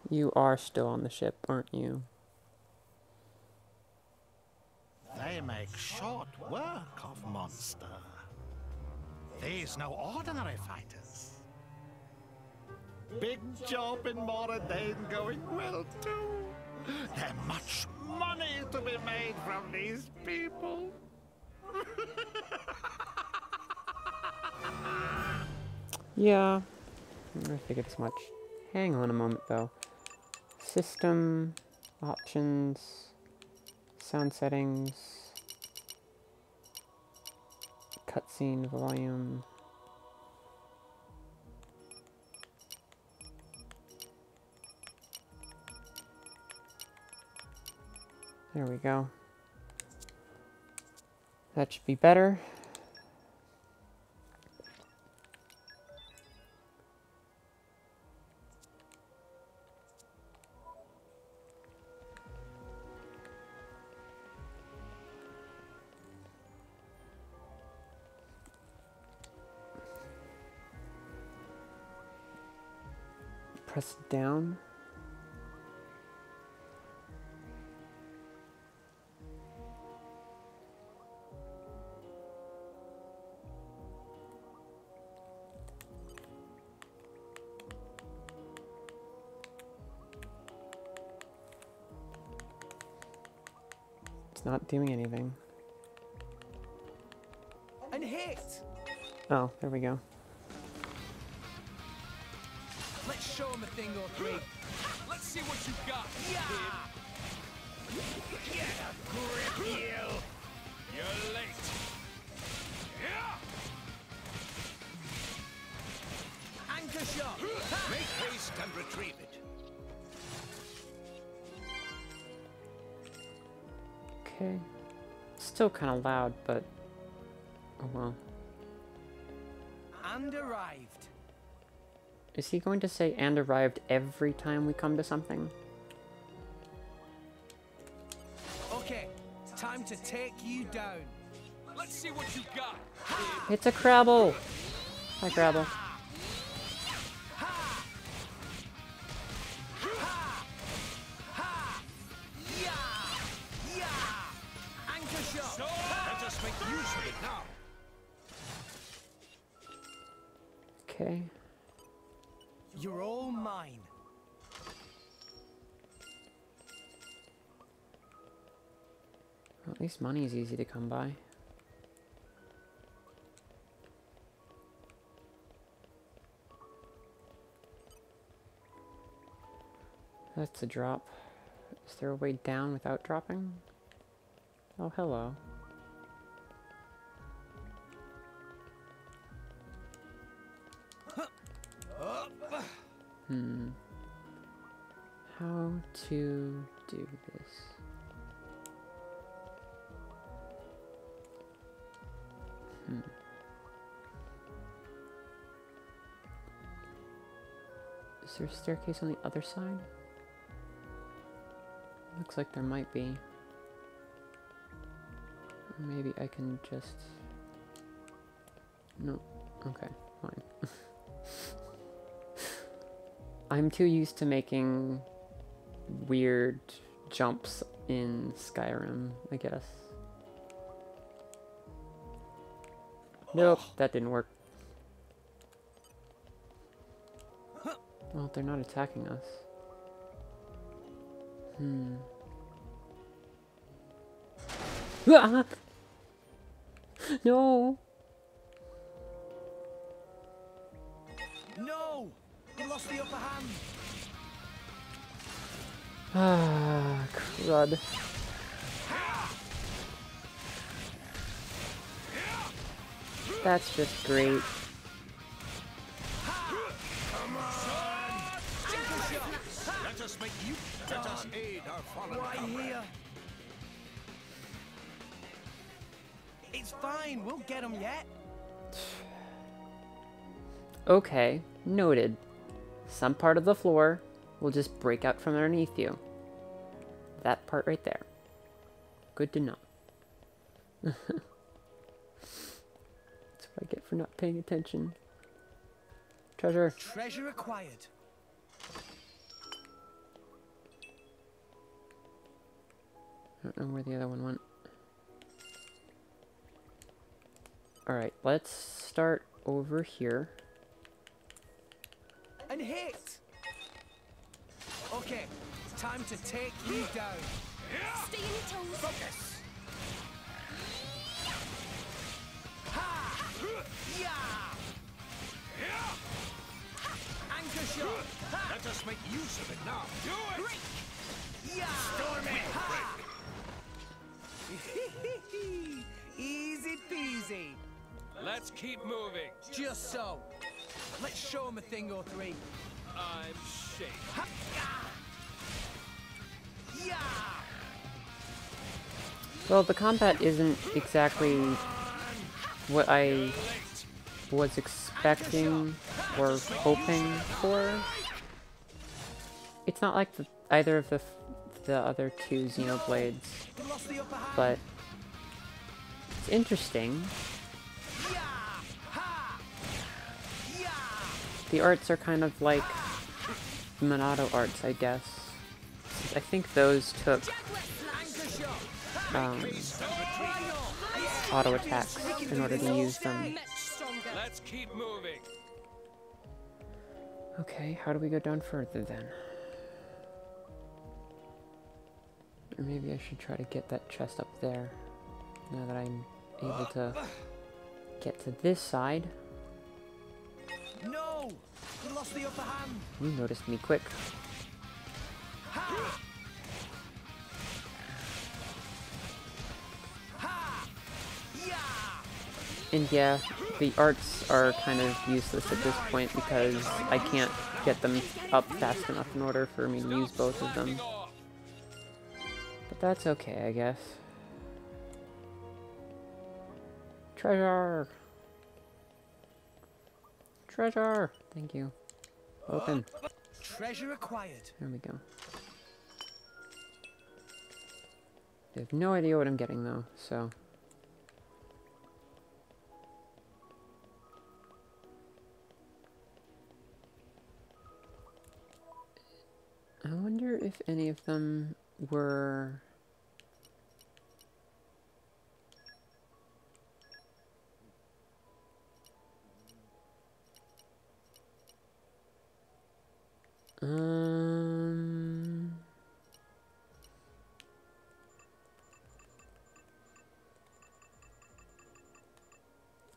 You are still on the ship, aren't you? They make short work of monster. These no ordinary fighters. Big job in Mor Ardain going well too. There's much money to be made from these people. [laughs] Yeah, I figured as much. Hang on a moment, though. System, options, sound settings, cutscene volume. There we go. That should be better. Press down. Not doing anything. And hit! Oh, there we go. Let's show him a thing or three. Let's see what you got. Yeah. Get a grip, you! You're late. Yeah! Anchor shot! Make haste and retrieve it. Still kind of loud, but oh well. And arrived. Is he going to say and arrived every time we come to something? Okay, time to take you down. Let's see what you got. It's a Crabble! Hi, Crabble. Money is easy to come by. That's a drop. Is there a way down without dropping? Oh, hello. Hmm. How to do this? Is there a staircase on the other side? Looks like there might be. Maybe I can just... No. Okay, fine. [laughs] I'm too used to making weird jumps in Skyrim, I guess. Nope, that didn't work. They're not attacking us. Hmm. Ah! [laughs] No! No! You lost the upper hand! Ah, crud. That's just great. Let us make you. Let us aid our fallen Why comrade. here? It's fine, we'll get them yet. Okay, noted. Some part of the floor will just break out from underneath you. That part right there. Good to know. [laughs] That's what I get for not paying attention. Treasure. Treasure acquired. I don't know where the other one went. Alright, let's start over here. And hit! Okay, time to take you down. Stay in your toes. Focus! Ha! Yeah! Anchor shot! Let us make use of it now. Do it! Break! Yeah! Storm it! Ha! [laughs] Easy peasy. Let's keep moving. Just so. Let's show him a thing or three. I'm shaking. Yeah! Yeah! Well, the combat isn't exactly what I was expecting or hoping for. It's not like the, either of the, f- the other two Xenoblades, but it's interesting. The arts are kind of like Monado arts, I guess. I think those took um, auto attacks in order to use them. Let's keep moving. Okay, how do we go down further then? Or maybe I should try to get that chest up there. Now that I'm able to get to this side. No! We lost the upper hand. You noticed me quick. Ha! Ha! Yeah! And yeah, the arts are kind of useless at this point because I can't get them up fast enough in order for me to use both of them. That's okay, I guess. Treasure! Treasure! Thank you. Open. Treasure acquired. There we go. I have no idea what I'm getting though, so. I wonder if any of them were. Um.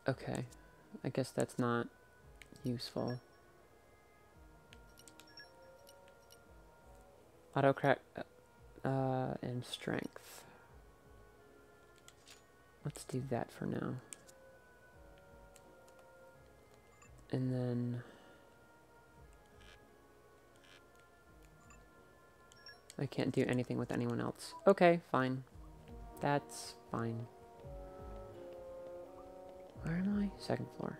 Okay. I guess that's not useful. Auto crack uh, and strength. Let's do that for now. And then I can't do anything with anyone else. Okay, fine. That's fine. Where am I? Second floor.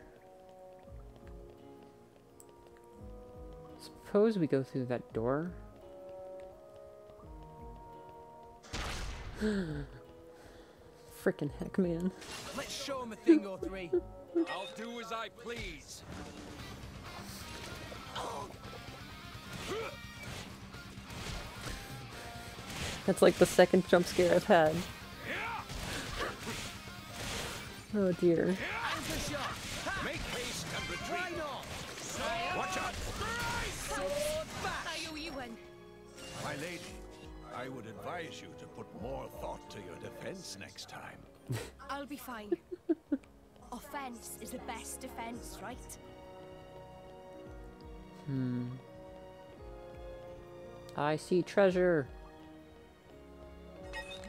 Suppose we go through that door. [gasps] Frickin' heck, man. Let's show him a thing or three. I'll do as I please. That's like the second jump scare I've had. Oh dear. Anchor shot. Make haste and retreat. Watch out. I owe you one. My lady, I would advise you to put more thought to your defense next time. [laughs] I'll be fine. Offense is the best defense, right? Hmm. I see treasure.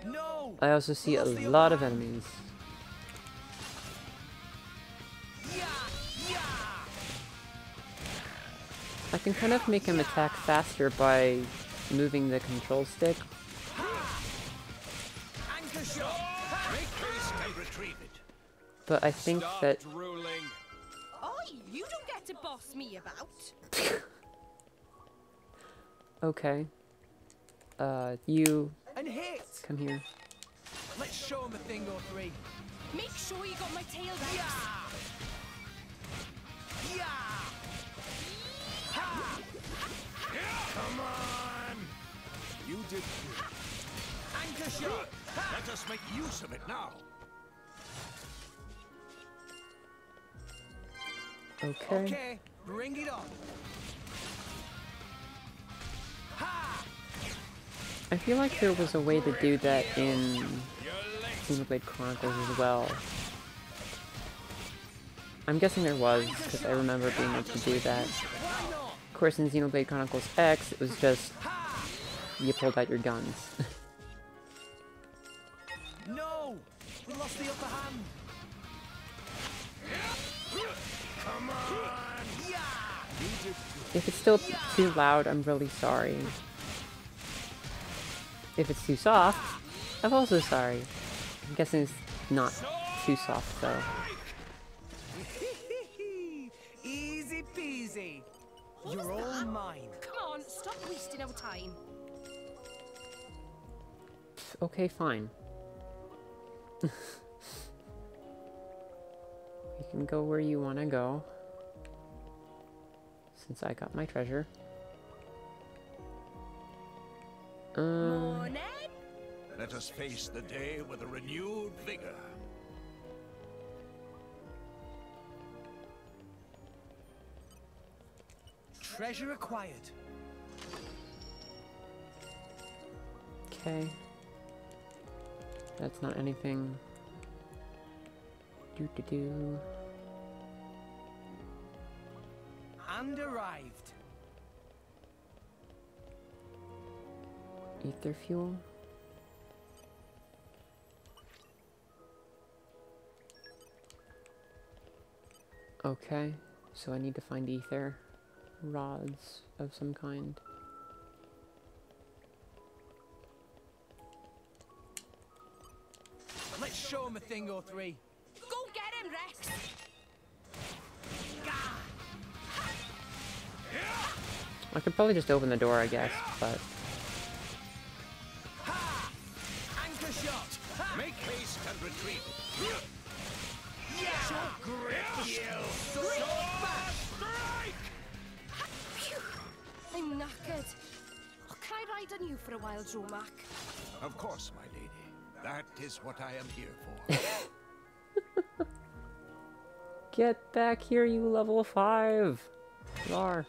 No! I also see a lot of enemies. I can kind of make him attack faster by moving the control stick. Anchor shot. Make haste and retrieve it. But I think that drooling. You don't get to boss me about. [laughs] okay. Uh, you And hit! come here. Let's show him a thing or three. Make sure you got my tail Rex. Come on! You did good. Anchor shot! Let us make use of it now. Okay. Okay, bring it on. I feel like there was a way to do that in Xenoblade Chronicles as well. I'm guessing there was, because I remember being able to do that. Of course, in Xenoblade Chronicles X, it was just you pulled out your guns. [laughs] No! We lost the upper hand. Come on! Yeah! You did good. if it's still too loud, I'm really sorry. If it's too soft, I'm also sorry. I'm guessing it's not too soft though. Easy peasy. You're all mine. Come on, stop wasting our time. Okay, fine. [laughs] you can go where you want to go. Since I got my treasure. Um, Morning. Let us face the day with a renewed vigor. Treasure acquired. okay. That's not anything. Do do do. And arrived. Ether fuel. Okay, so I need to find ether rods of some kind. Let's show him a thing or three. Go get him, Rex. I could probably just open the door, I guess, but haste and retrieve it. I'm knackered. Can I ride on you for a while, Dromarch? Of course, my lady. That is what I am here for. [laughs] get back here, you level 5! You are.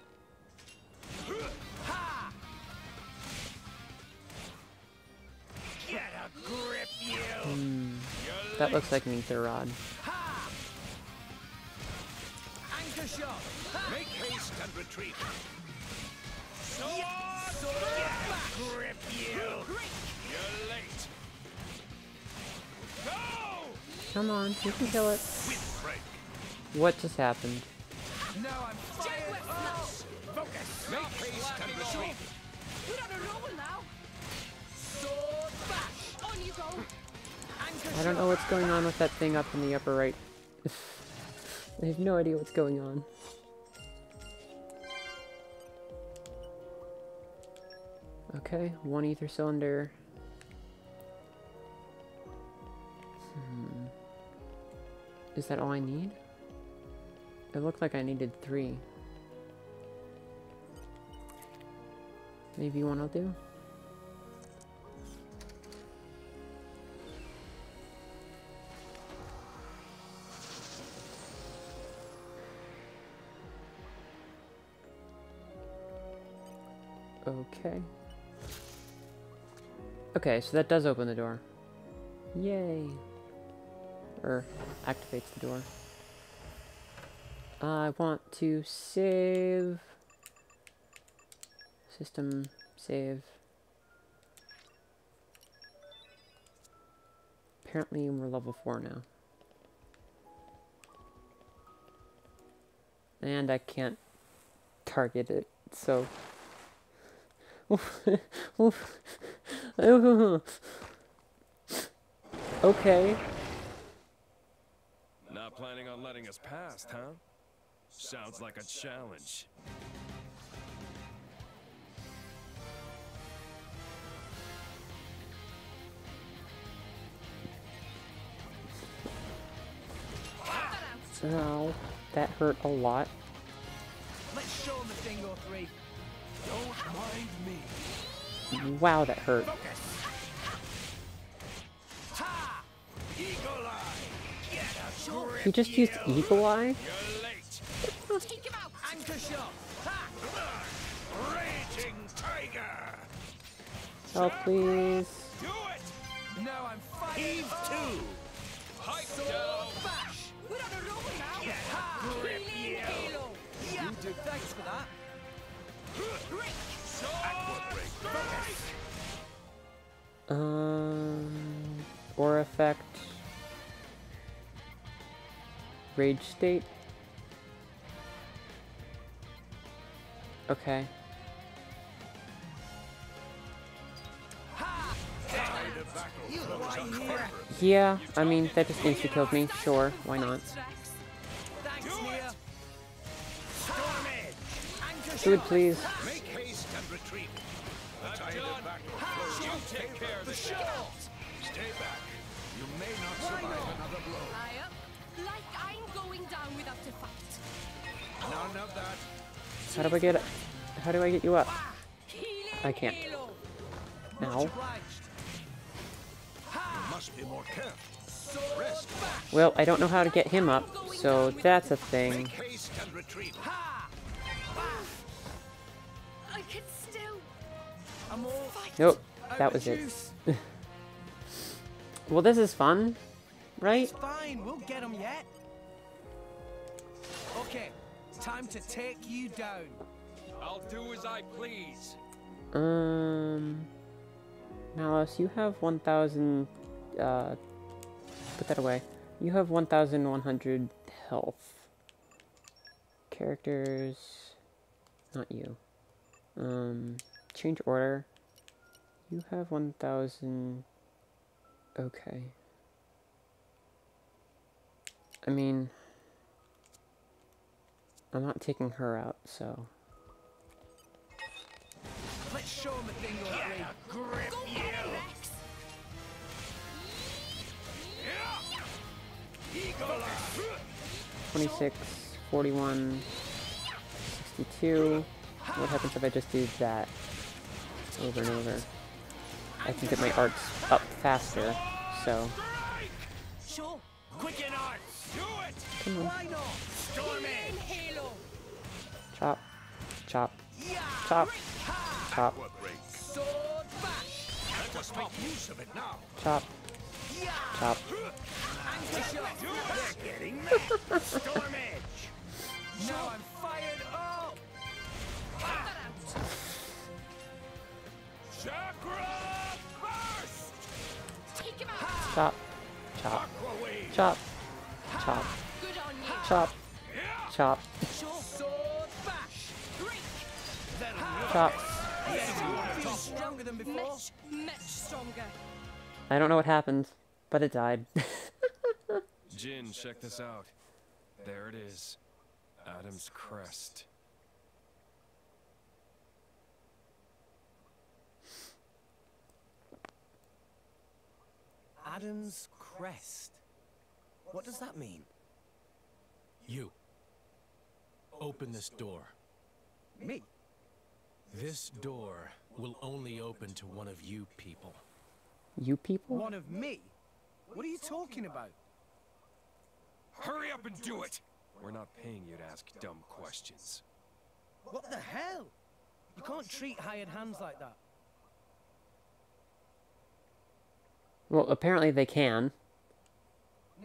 That looks like an ether rod. Anchor shot! Make haste and retrieve it. Sword! Grip you. You're late. Go! Come on, you can kill it. What just happened? No, I'm fired! Oh. Focus. Make haste and retrieve it. We're on a roll now. Sword bash! On you go. I don't know what's going on with that thing up in the upper right I have no idea what's going on. Okay, one ether cylinder. Hmm. Is that all I need? It looked like I needed three. Maybe one will do? Okay. Okay, so that does open the door. Yay. Or activates the door. I want to save. System save. Apparently we're level 4 now. And I can't target it, so... [laughs] [laughs] okay. Not planning on letting us past, huh? Sounds like a challenge. Ow, that hurt a lot. Wow, that hurt. He just used Eagle Eye? Oh, You're late. Take him out. Um, or effect. Rage state. Okay. Yeah, I mean, that just insta killed me. Sure, why not? Food, please. Take care of the shot. Stay back. You may not survive another blow. I up. Like I'm going down without a fight. None of that. How do I get it? How do I get you up? I can't. Ow. You must be more careful. Rest. Well, I don't know how to get him up, so that's a thing. Make haste and retreat. I can still. I'm all Nope, that was it. [laughs] well, this is fun, right? It's fine. We'll get him yet. Okay. Time to take you down. I'll do as I please. Um, Malice, you have 1,000, uh, put that away. You have 1,100 health. Characters, not you. Um, change order. You have 1,000, okay. I mean, I'm not taking her out, so. Let's show him a thing or three. Grip you. 26, 41, 62. What happens if I just do that over and over? I can get my arts up faster, so. Sure. Quicken art. Do it. Come on. Why not? Storm in. Halo. Chop, chop, chop, chop, Sword bash. Let us make use of it now. chop, chop. Anchor shot. They're getting mad. Storm edge. Now I'm fired up. Chakra Chop, chop, chop, chop, chop, chop, chop. I don't know what happened, but it died. [laughs] Jin, check this out. There it is. Addam's crest. Addam's crest. What does that mean? You. Open this door. Me? This door will only open to one of you people. You people? One of me? What are you talking about? Hurry up and do it! We're not paying you to ask dumb questions. What the hell? You can't treat hired hands like that. Well, apparently they can.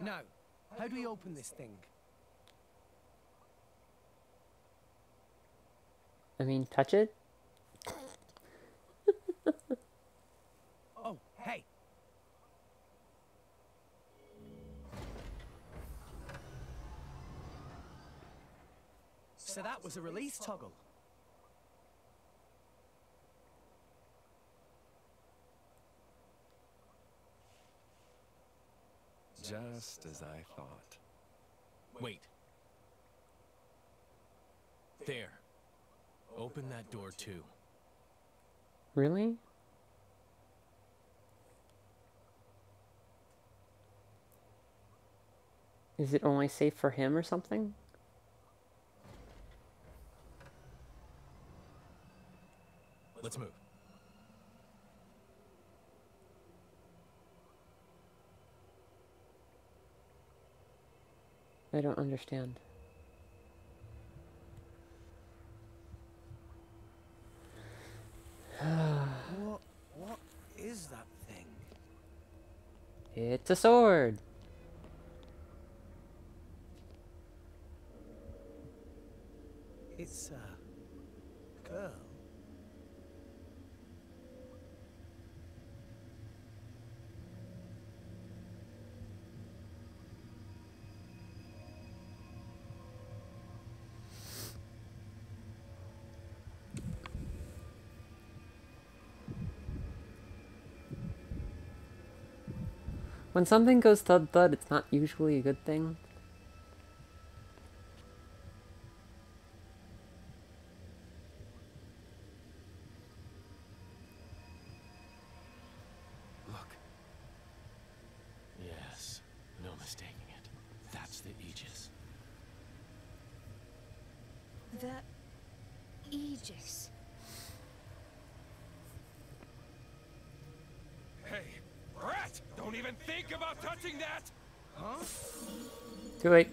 No. How do we open this thing? I mean, touch it? [laughs] Oh, hey. So that was a release toggle. Just as I thought. Wait. There. Open that door too. Really? Is it only safe for him or something? Let's move. I don't understand. What? What is that thing? It's a sword. It's a girl. When something goes thud thud, it's not usually a good thing. Look. Yes, no mistaking it. That's the Aegis. The Aegis. Hey, Brett! Don't even think about touching that! Huh? Too late.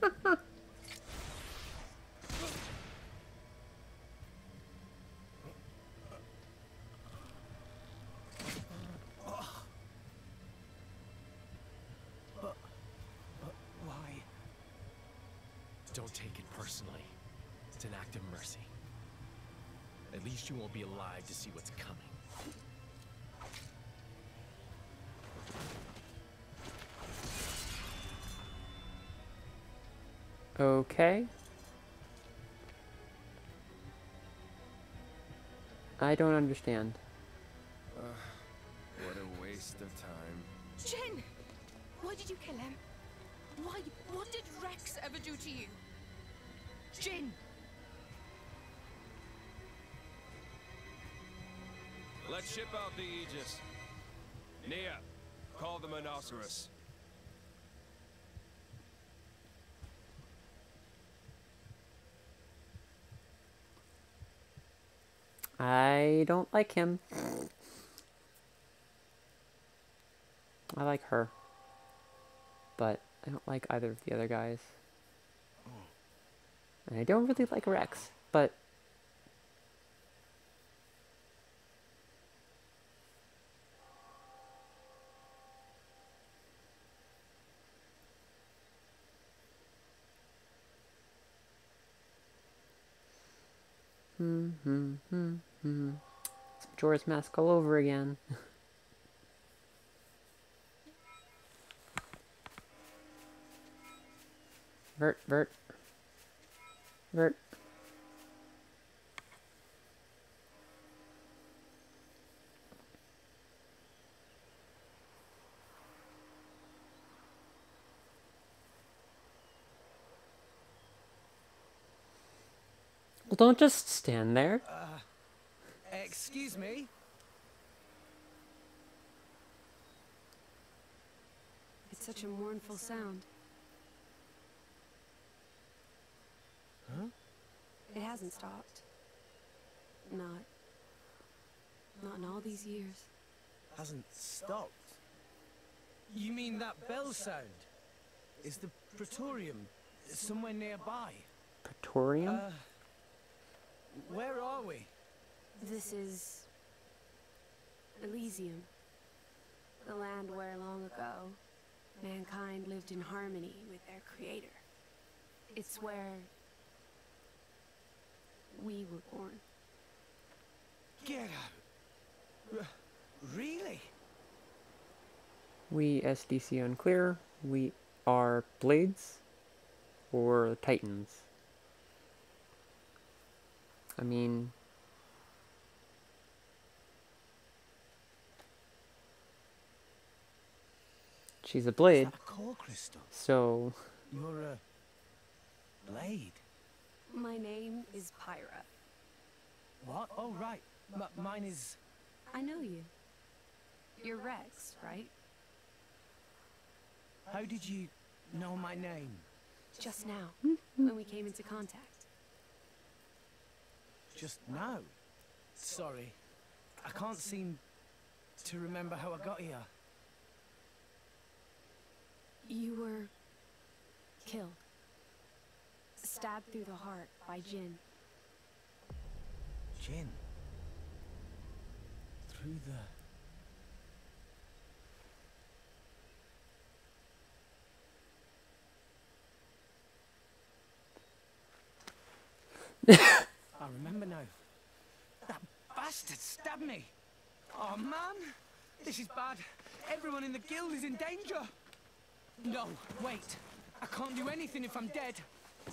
But, but why? Don't take it personally. It's an act of mercy. At least you won't be alive to see what's coming. Okay. I don't understand. Uh, [sighs] what a waste of time. Jin! Why did you kill him? Why? What did Rex ever do to you? Jin! Let's ship out the Aegis. Nia, call the Monoceros. I don't like him. I like her. But I don't like either of the other guys. And I don't really like Rex, but Hmm, hmm. It's Majora's Mask all over again. [laughs] vert, vert. Vert. Well, don't just stand there. Uh, excuse me? It's such a mournful sound. Huh? It hasn't stopped. Not. Not in all these years. Hasn't stopped. You mean that bell sound? Is the Praetorium somewhere nearby? Praetorium? Uh, where are we? This is. Elysium. The land where long ago, mankind lived in harmony with their creator. It's where. we were born. Get out. R uh, really? We SDC unclear. We are blades or titans. I mean, she's a blade. A core crystal. So, You're a blade. My name is Pyra. What? Oh, right. M mine is. I know you. You're Rex, right? How did you know my name? Just now, [laughs] when we came into contact. Just now? Sorry. I can't seem to remember how I got here. You were killed. Stabbed through the heart by Jin. Jin. Through the. I remember now. That bastard stabbed me. Oh man, this is bad. Everyone in the guild is in danger. No, wait. I can't do anything if I'm dead.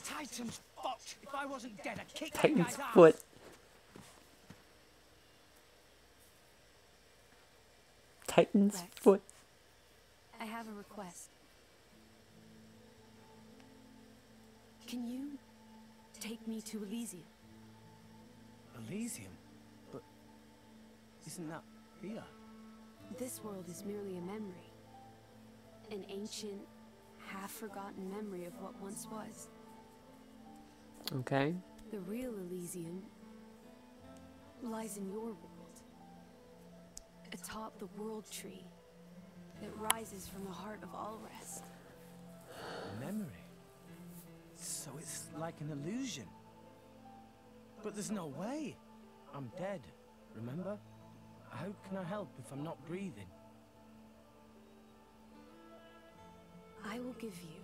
Titan's fucked. If I wasn't dead, I'd kick that Titan's guy's ass. foot. Titan's Rex. foot. I have a request. Can you take me to Elysium? Elysium? But isn't that here? This world is merely a memory. An ancient, half-forgotten memory of what once was. Okay. The real Elysium lies in your world. Atop the world tree that rises from the heart of all rest. Memory? So it's like an illusion. But there's no way. I'm dead, remember? How can I help if I'm not breathing? I will give you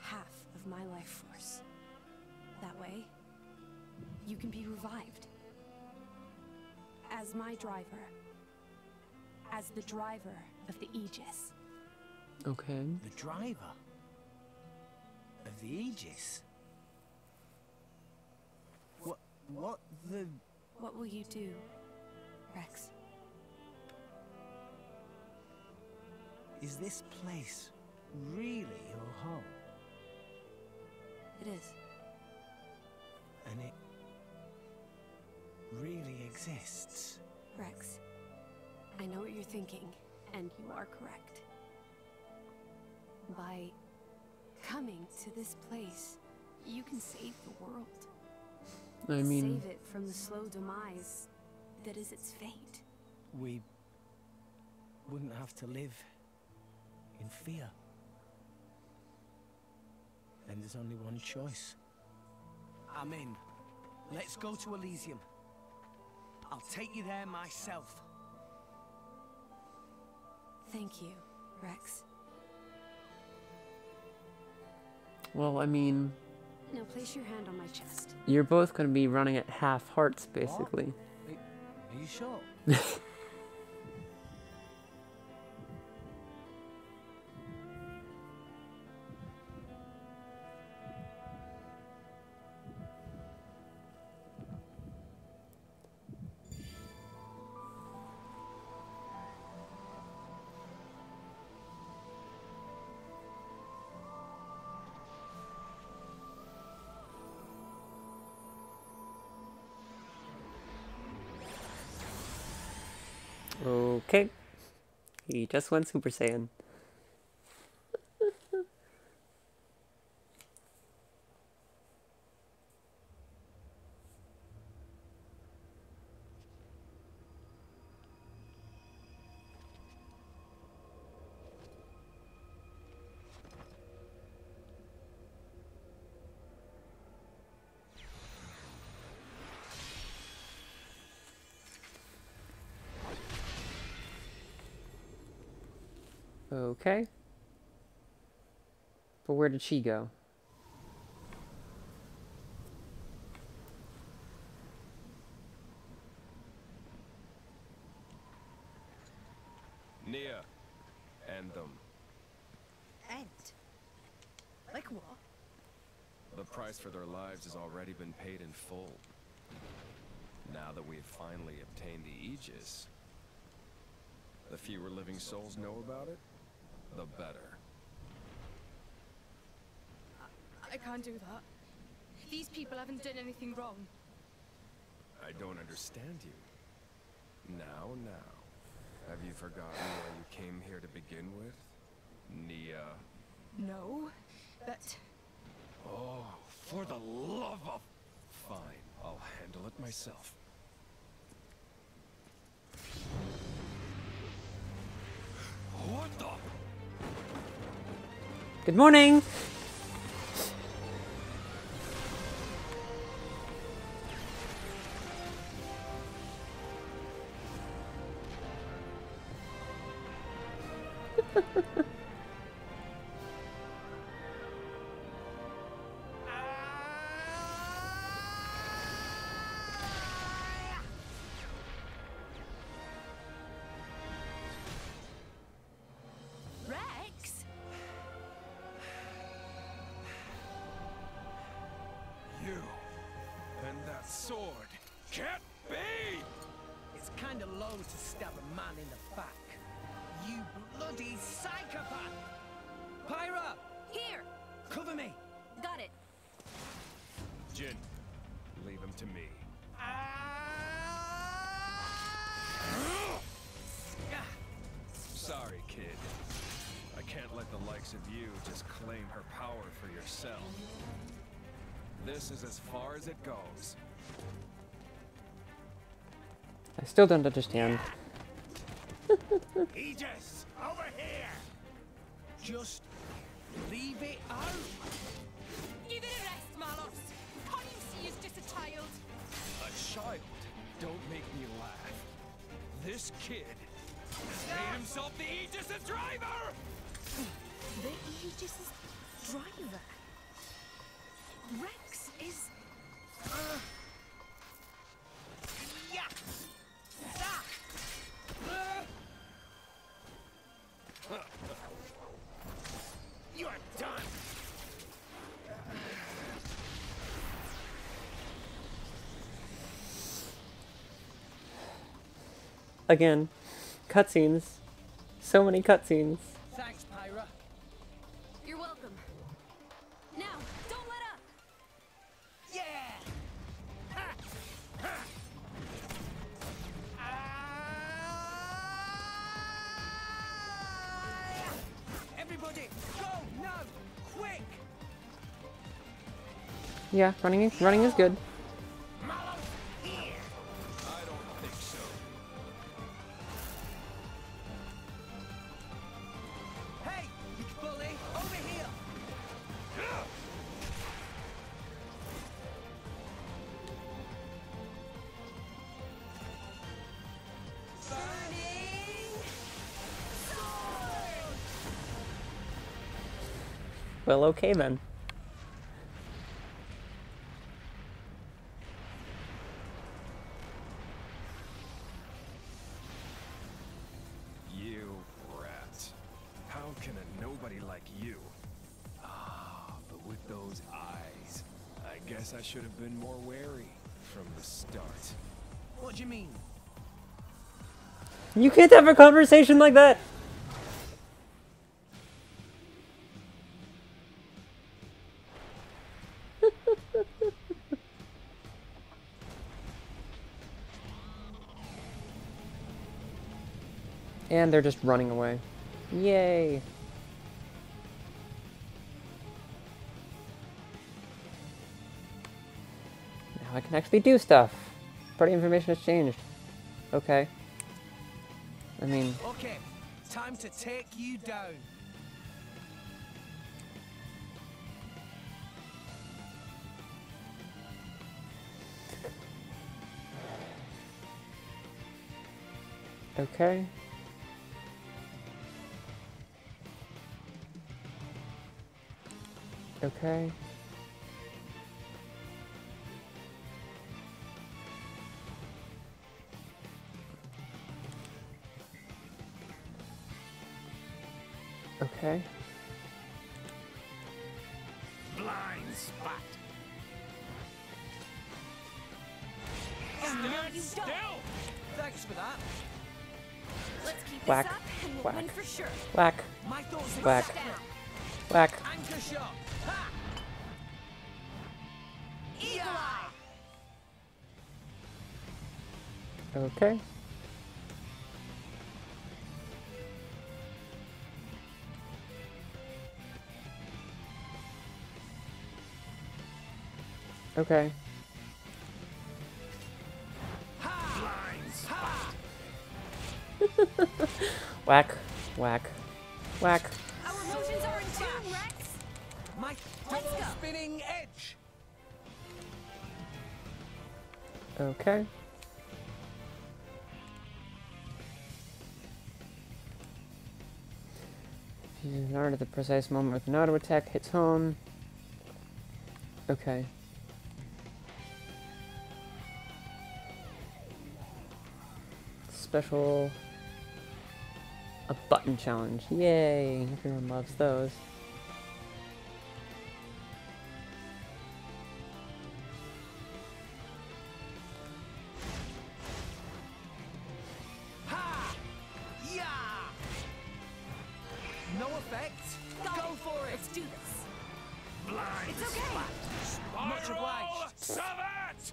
half of my life force. That way, you can be revived. As my driver. As the driver of the Aegis. Okay. The driver? Of the Aegis? What, what the... What will you do, Rex? Is this place really your home? It is. And it really exists? Rex, I know what you're thinking, and you are correct. By coming to this place, you can save the world. I mean, Save it from the slow demise that is its fate. We wouldn't have to live in fear. Then there's only one choice. I'm in. Let's go to Elysium. I'll take you there myself. Thank you, Rex. well, I mean, Now place your hand on my chest. you're both going to be running at half hearts, basically. Are you sure? [laughs] He just went Super Saiyan. Okay. But where did she go? Nia, end them. End? Like what? The price for their lives has already been paid in full. Now that we've finally obtained the Aegis, the fewer living souls know about it, the better. I can't do that. These people haven't done anything wrong. I don't understand you. Now, now. Have you forgotten why you came here to begin with? Nia. No, but Oh, for the love of... Fine, I'll handle it myself. What the... Good morning! [laughs] far as it goes. I still don't understand. [laughs] Aegis! Over here! Just leave it out! give it a rest, Malos. Can't you see he's just a child? A child? Don't make me laugh. This kid has made himself the Aegis' driver! The Aegis' driver. Rex You're done! Again, cutscenes. So many cutscenes. Yeah, running running is good. Well, okay then. You rat. How can a nobody like you? Ah, but with those eyes, I guess I should have been more wary from the start. What do you mean? You can't have a conversation like that! And they're just running away. Yay! Now I can actually do stuff. Party information has changed. Okay. I mean, Okay, time to take you down. okay. Okay. Okay. Blind spot. Ah, Stand still! Thanks for that. Let's keep Whack. this up and we'll Whack. win for sure. Whack. My thoughts are Whack. set down. Whack. Okay. Okay. [laughs] Whack. Whack. Whack. Our emotions are in tune, Rex! My Let's double go. spinning edge. Okay. At the precise moment with an auto attack hits home. Okay. Special. A button challenge. Yay! Everyone loves those. No effect. Go, Go for it. Let's do this. Blind It's okay. spot. Much obliged. Savat!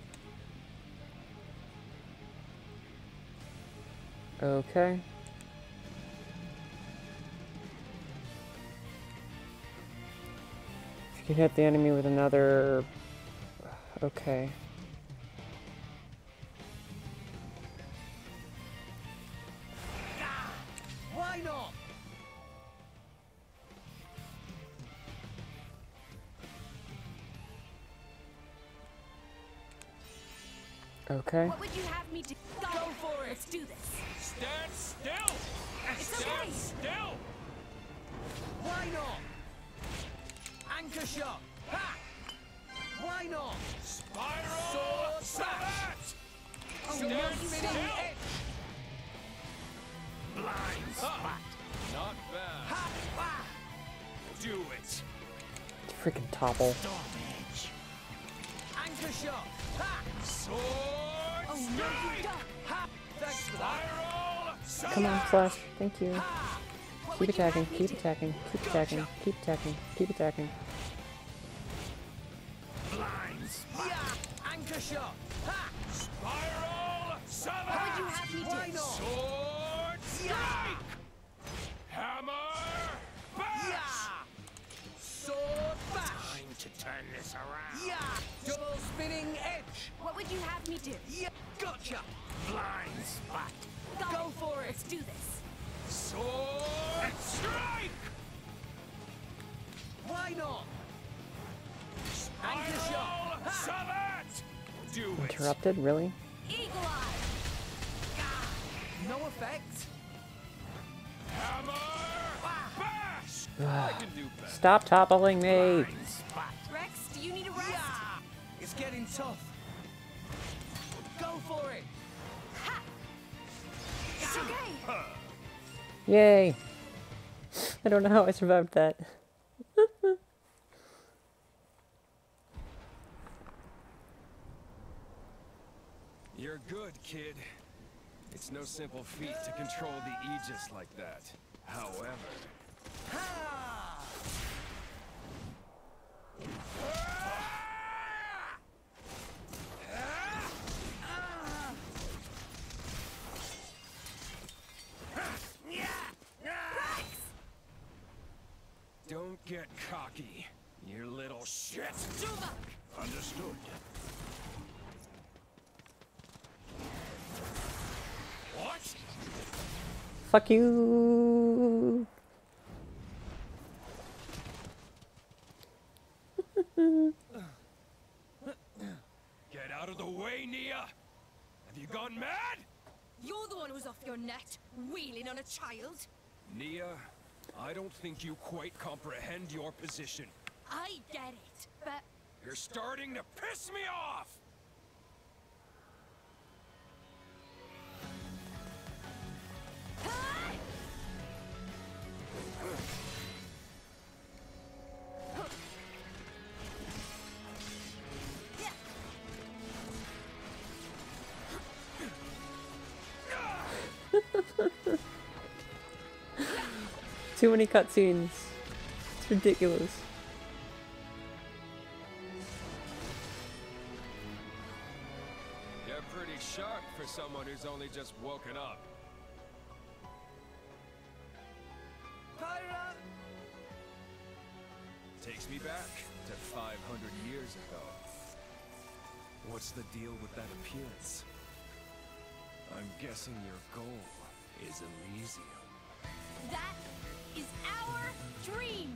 Okay. If you can hit the enemy with another... Okay. Okay. Thank you. Keep attacking, keep attacking, keep attacking, keep attacking, keep attacking. Do? Really? No effect. Hammer! Bash! I can do better. Stop toppling me! Rex, do you need a rest? Yeah! It's getting tough. Go for it. It's okay. Yay! I don't know how I survived that. You're good, kid. It's no simple feat to control the Aegis like that. However, Ha! Don't get cocky, you little shit. Understood. What? Fuck you. Get out of the way, Nia! Have you gone mad? You're the one who's off your nut, wheeling on a child. Nia, I don't think you quite comprehend your position. I get it, but You're starting to piss me off! Too many cutscenes. It's ridiculous. You're pretty sharp for someone who's only just woken up. Pyra! Takes me back to 500 years ago. What's the deal with that appearance? I'm guessing your goal is Elysium. that is our dream.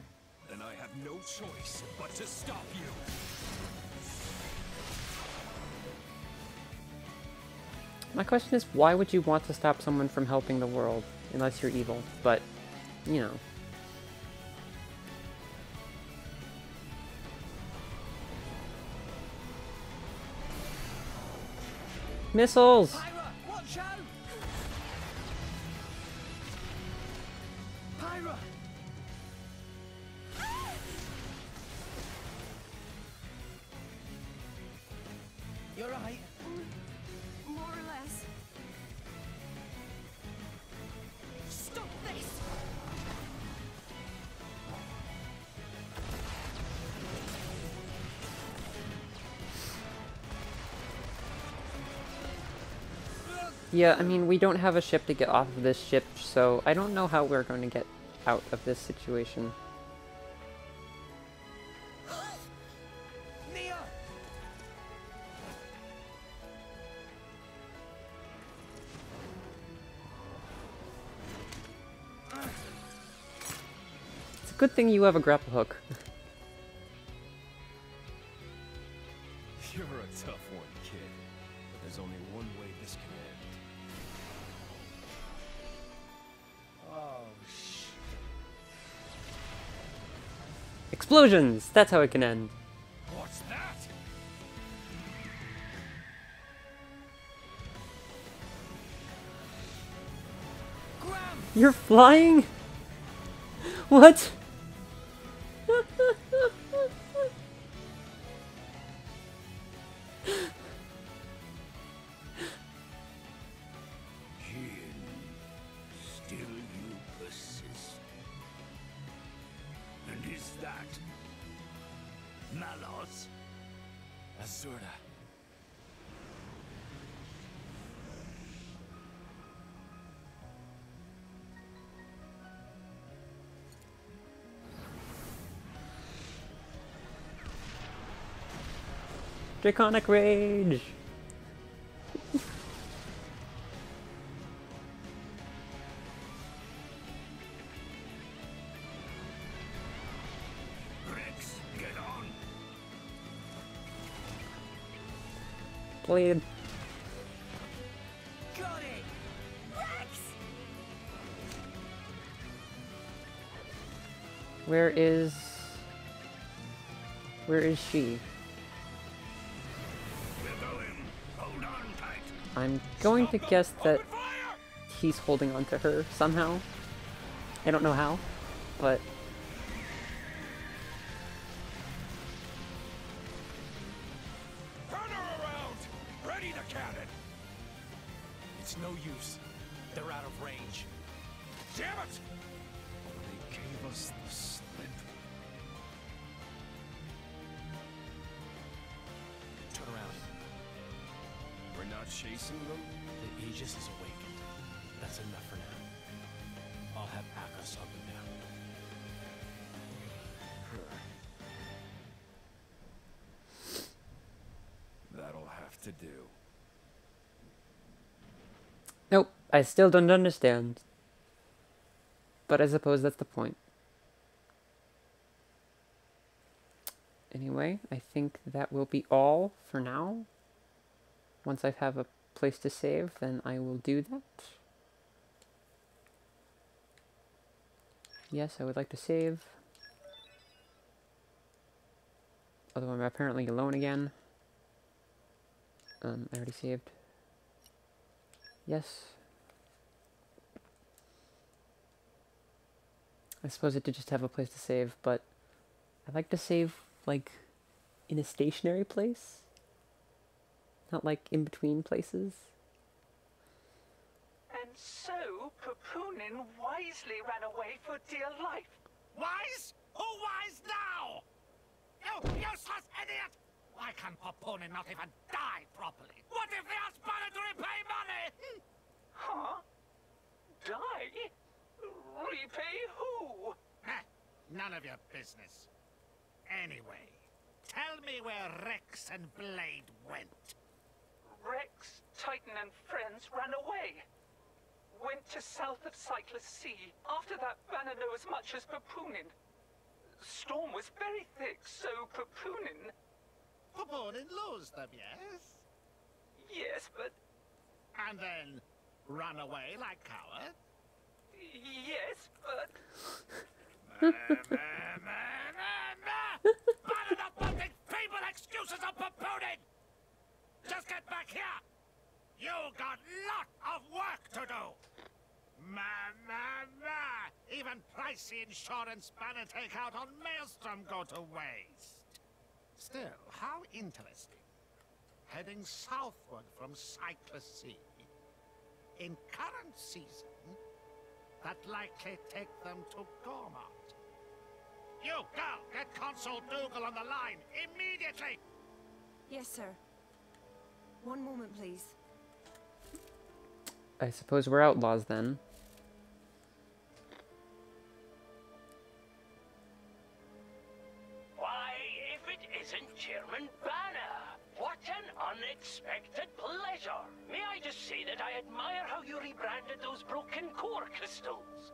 Then I have no choice but to stop you. My question is, why would you want to stop someone from helping the world? Unless you're evil. But, you know. Missiles! Yeah, I mean, we don't have a ship to get off of this ship, so I don't know how we're going to get out of this situation. [gasps] It's a good thing you have a grapple hook. [laughs] Explosions! That's how it can end. What's that? You're flying? [laughs] What? Draconic Rage! Rex, get on. Blade. Got it! Rex! Where is... Where is she? I'm going to guess that he's holding on to her somehow. I don't know how, but I still don't understand. But I suppose that's the point. Anyway, I think that will be all for now. Once I have a place to save, then I will do that. Yes, I would like to save. Although I'm apparently alone again. Um, I already saved. Yes. I suppose it did just have a place to save, but I like to save, like, in a stationary place. Not, like, in between places. And so, Papunin wisely ran away for dear life. Wise? Who wise now? You useless idiot! Why can Papunin not even die properly? What if they ask Bana to repay money? Huh? Die? Repay who? None of your business. Anyway, tell me where Rex and Blade went. Rex, Titan, and friends ran away. Went to south of Cyclus Sea. After that, Bana knew as much as Papunin. Storm was very thick, so Papunin... Papunin lost them, yes? Yes, but... And then run away like coward? Yes, but... Bana not wanting feeble excuses of Papunin! Just get back here! You got lot of work to do! Ma, ma, ma! Even pricey insurance Bana takeout on Maelstrom go to waste. Still, how interesting. Heading southward from Cyclus Sea. In current season, that likely take them to Gormott. You, girl, get Consul Dughall on the line, immediately! Yes, sir. One moment, please. I suppose we're outlaws then. Rebranded those broken core crystals?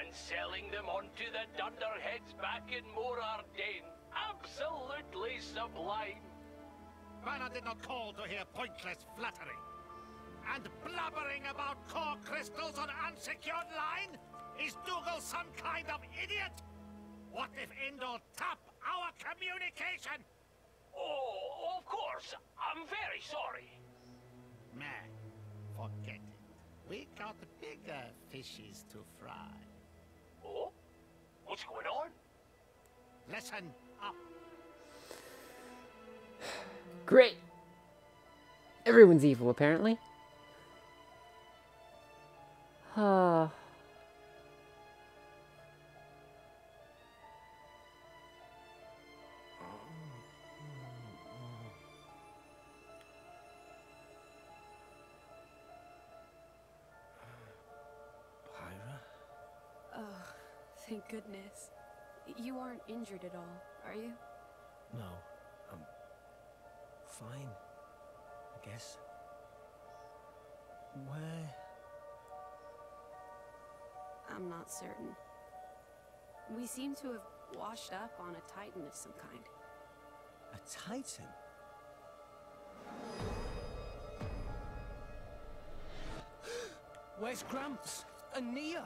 And selling them onto the dunderheads back in Mor Ardain. Absolutely sublime! Bana did not call to hear pointless flattery. And blabbering about core crystals on unsecured line? Is Dughall some kind of idiot? What if Indol tap our communication? Oh, of course. I'm very sorry. Man, forget. We got bigger fishes to fry. Oh? What's going on? Listen up. Great! Everyone's evil, apparently. [sighs] Ah. Thank goodness. You aren't injured at all, are you? No, I'm fine, I guess. Where? I'm not certain. We seem to have washed up on a titan of some kind. A titan? Where's Gramps? And Nia?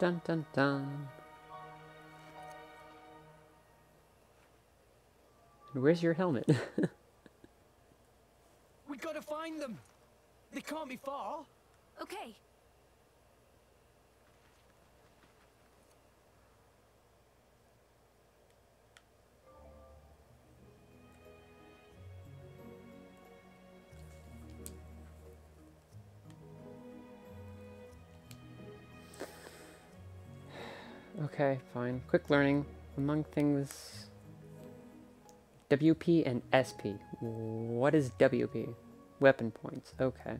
Dun dun dun. And where's your helmet? [laughs] We gotta find them. They can't be far. Okay. Okay, fine. Quick learning. Among things... WP and SP. What is WP? Weapon points. Okay.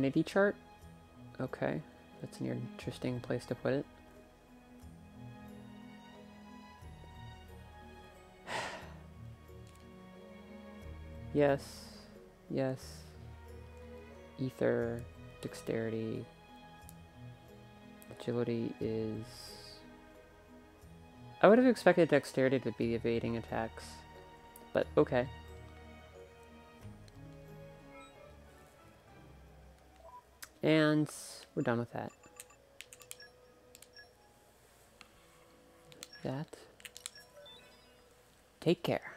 Affinity chart? Okay, that's an interesting place to put it. [sighs] yes, yes. Ether, dexterity, agility is... I would have expected dexterity to be evading attacks, but okay. And we're done with that. That. Take care.